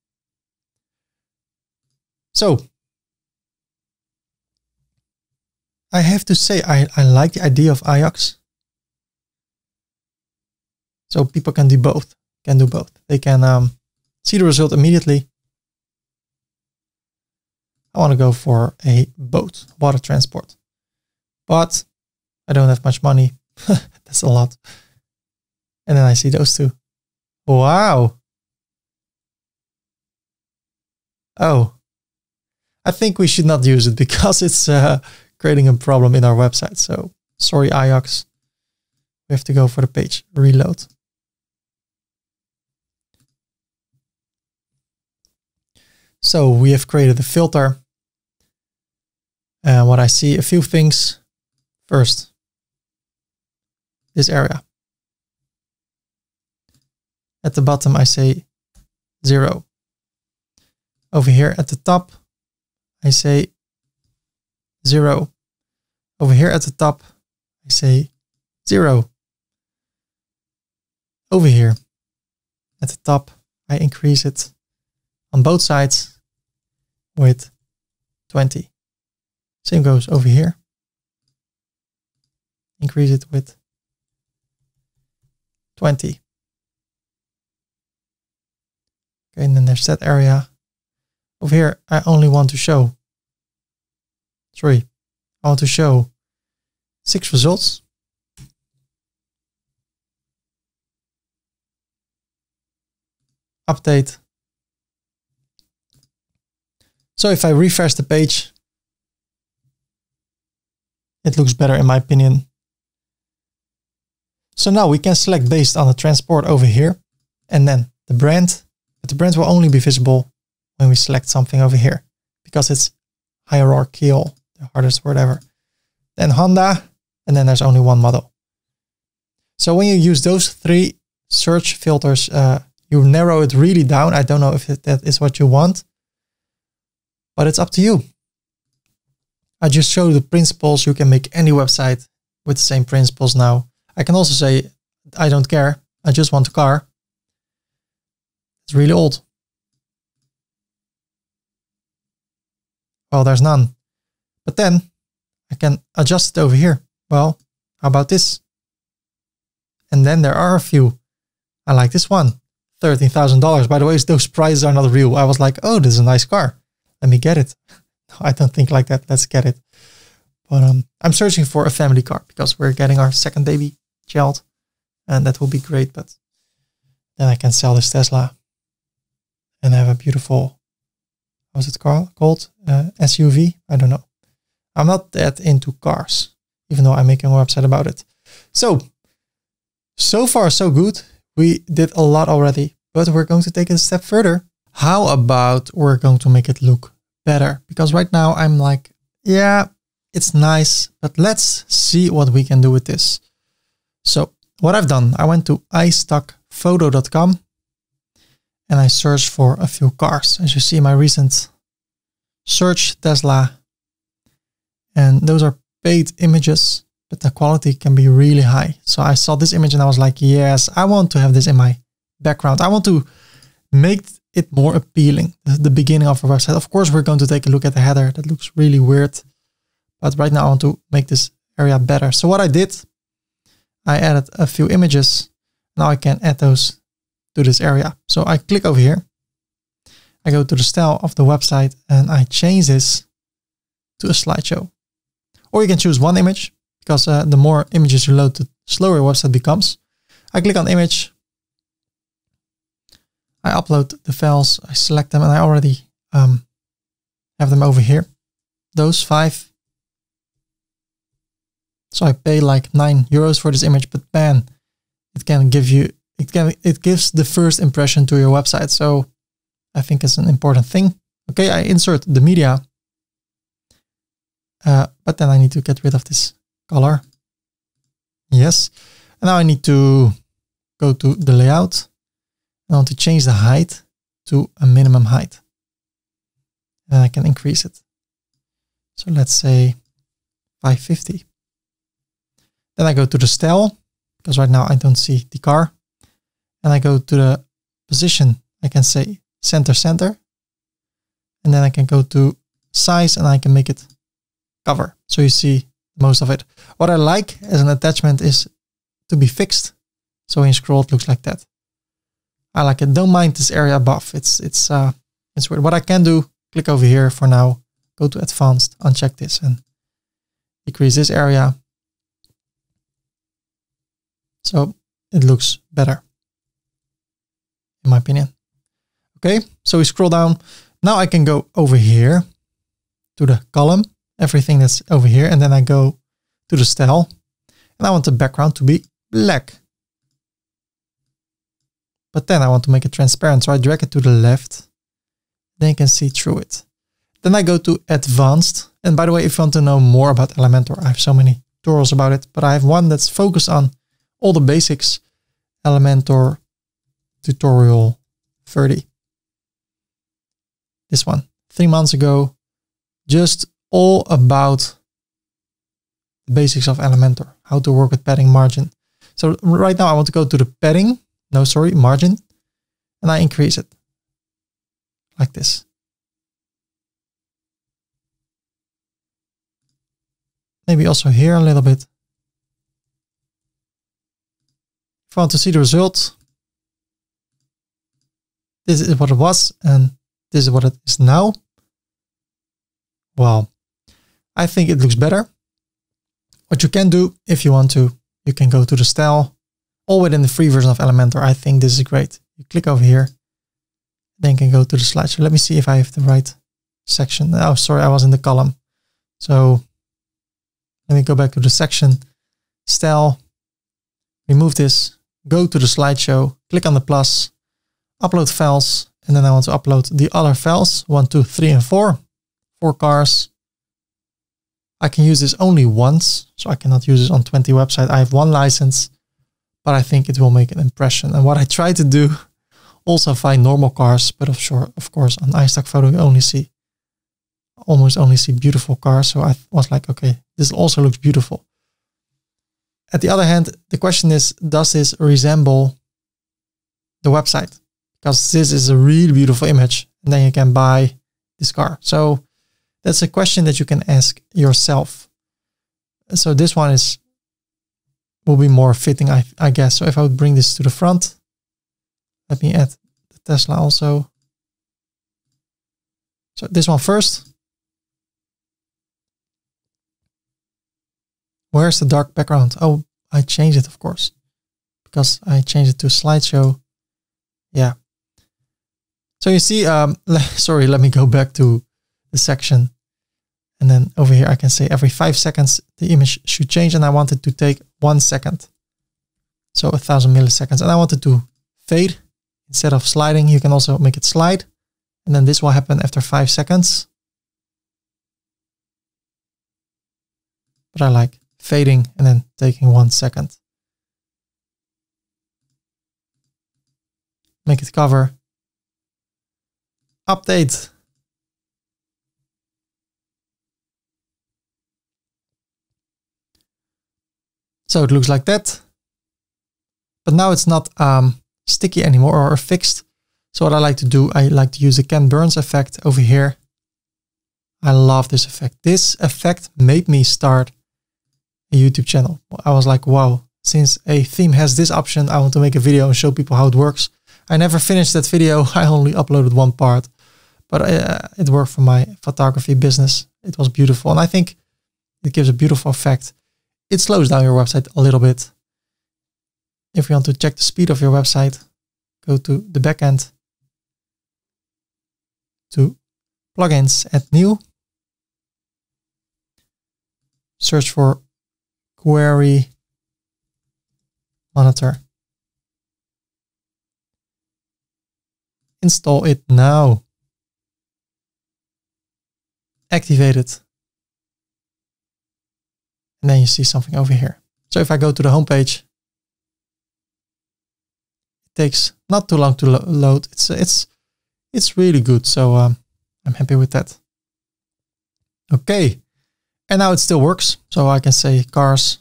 So I have to say, I, I like the idea of Ajax. So people can do both, can do both. They can um, see the result immediately. I want to go for a boat, water transport. But I don't have much money. (laughs) That's a lot. And then I see those two. Wow. Oh, I think we should not use it because (laughs) it's uh, creating a problem in our website. So sorry, Ajax. We have to go for the page reload. So we have created a filter. And what I see, a few things. First, this area. At the bottom, I say zero. Over here at the top, I say zero. Over here at the top, I say zero. Over here at the top, I increase it on both sides with 20. Same goes over here. Increase it with 20. Okay, and then there's that area. Over here, I only want to show sorry, I want to show six results. Update. So if I refresh the page, it looks better in my opinion. So now we can select based on the transport over here and then the brand, but the brand will only be visible when we select something over here because it's hierarchical the hardest word ever. Then Honda, and then there's only one model. So when you use those three search filters, uh, you narrow it really down. I don't know if it, that is what you want, but it's up to you. I just show the principles. You can make any website with the same principles now. I can also say, I don't care. I just want a car. It's really old. Well, there's none. But then I can adjust it over here. Well, how about this? And then there are a few. I like this one. $13,000. By the way, those prices are not real. I was like, oh, this is a nice car. Let me get it. (laughs) No, I don't think like that. Let's get it. But um, I'm searching for a family car because we're getting our second baby child. And that will be great. But then I can sell this Tesla and have a beautiful, what's it called? Called uh, SUV? I don't know. I'm not that into cars, even though I'm making a website about it. So, so far so good. We did a lot already, but we're going to take it a step further. How about we're going to make it look better? Because right now I'm like, yeah, it's nice, but let's see what we can do with this. So what I've done, I went to istockphoto.com and I searched for a few cars. As you see my recent search, Tesla And those are paid images, but the quality can be really high. So I saw this image and I was like, yes, I want to have this in my background. I want to make it more appealing, the beginning of our website. Of course, we're going to take a look at the header. That looks really weird. But right now I want to make this area better. So what I did, I added a few images. Now I can add those to this area. So I click over here. I go to the style of the website and I change this to a slideshow. Or you can choose one image because uh, the more images you load, the slower your website becomes. I click on image. I upload the files, I select them and I already um, have them over here. Those five. So I pay like nine euros for this image, but man, it can give you, it can, it gives the first impression to your website. So I think it's an important thing. Okay, I insert the media uh, but then I need to get rid of this color. Yes. And now I need to go to the layout. I want to change the height to a minimum height. And I can increase it. So let's say 550. Then I go to the style because right now I don't see the car. And I go to the position. I can say center, center. And then I can go to size and I can make it cover. So you see most of it. What I like as an attachment is to be fixed. So you scroll, it looks like that. I like it. Don't mind this area above. It's, it's, uh, it's weird. What I can do, click over here for now, go to advanced, uncheck this and decrease this area. So it looks better, in my opinion. Okay, so we scroll down. Now I can go over here to the column everything that's over here. And then I go to the style and I want the background to be black. But then I want to make it transparent. So I drag it to the left. Then you can see through it. Then I go to advanced. And by the way, if you want to know more about Elementor, I have so many tutorials about it, but I have one that's focused on all the basics. Elementor tutorial 30. This one, three months ago, just all about the basics of Elementor, how to work with padding margin. So right now I want to go to the padding, no, sorry, margin, and I increase it like this. Maybe also here a little bit. If I want to see the result, this is what it was and this is what it is now. Well, I think it looks better. What you can do if you want to, you can go to the style all within the free version of Elementor. I think this is great. You click over here, then you can go to the slideshow. Let me see if I have the right section. Oh, sorry, I was in the column. So let me go back to the section, style, remove this, go to the slideshow, click on the plus, upload files, and then I want to upload the other files, one, two, three, and four, four cars, I can use this only once, so I cannot use this on 20 websites. I have one license, but I think it will make an impression. And what I try to do, also find normal cars, but of, sure, of course on iStock photo you only see, almost only see beautiful cars. So I was like, okay, this also looks beautiful. At the other hand, the question is, does this resemble the website? Because this is a really beautiful image and then you can buy this car. So that's a question that you can ask yourself. So this one is will be more fitting, I, I guess. So if I would bring this to the front, let me add the Tesla also. So this one first. Where's the dark background? Oh, I changed it, of course, because I changed it to slideshow. Yeah. So you see, um, (laughs) sorry, let me go back to the section. And then over here, I can say every five seconds, the image should change. And I want it to take one second. So a thousand milliseconds. And I want it to fade instead of sliding. You can also make it slide. And then this will happen after five seconds. But I like fading and then taking one second. Make it cover. Update So it looks like that. But now it's not um, sticky anymore or fixed. So what I like to do, I like to use the Ken Burns effect over here. I love this effect. This effect made me start a YouTube channel. I was like, wow, since a theme has this option, I want to make a video and show people how it works. I never finished that video. (laughs) I only uploaded one part, but uh, it worked for my photography business. It was beautiful. And I think it gives a beautiful effect. It slows down your website a little bit. If you want to check the speed of your website, go to the backend to plugins, add new, search for query monitor. Install it now. Activate it. And then you see something over here. So if I go to the homepage, it takes not too long to lo load. It's it's it's really good. So um, I'm happy with that. Okay. And now it still works. So I can say cars.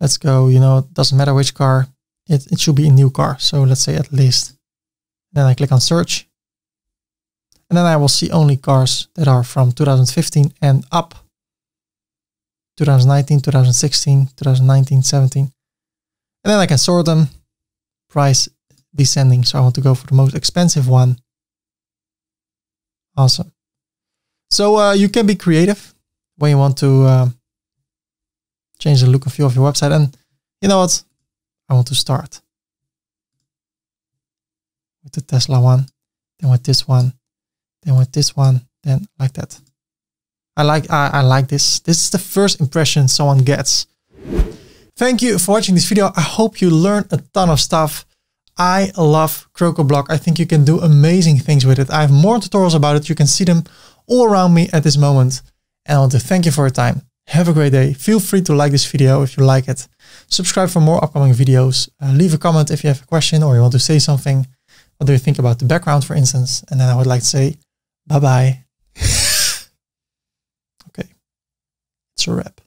Let's go, you know, it doesn't matter which car. It, it should be a new car. So let's say at least. Then I click on search. And then I will see only cars that are from 2015 and up. 2019, 2016, 2019, 17. And then I can sort them. Price descending. So I want to go for the most expensive one. Awesome. So uh, you can be creative when you want to uh, change the look and feel of your website. And you know what? I want to start with the Tesla one, then with this one, then with this one, then like that. I like I, I like this. This is the first impression someone gets. Thank you for watching this video. I hope you learned a ton of stuff. I love CrocoBlock. I think you can do amazing things with it. I have more tutorials about it. You can see them all around me at this moment. And I want to thank you for your time. Have a great day. Feel free to like this video if you like it. Subscribe for more upcoming videos. Uh, leave a comment if you have a question or you want to say something. What do you think about the background, for instance? And then I would like to say bye-bye. (laughs) okay, it's a wrap.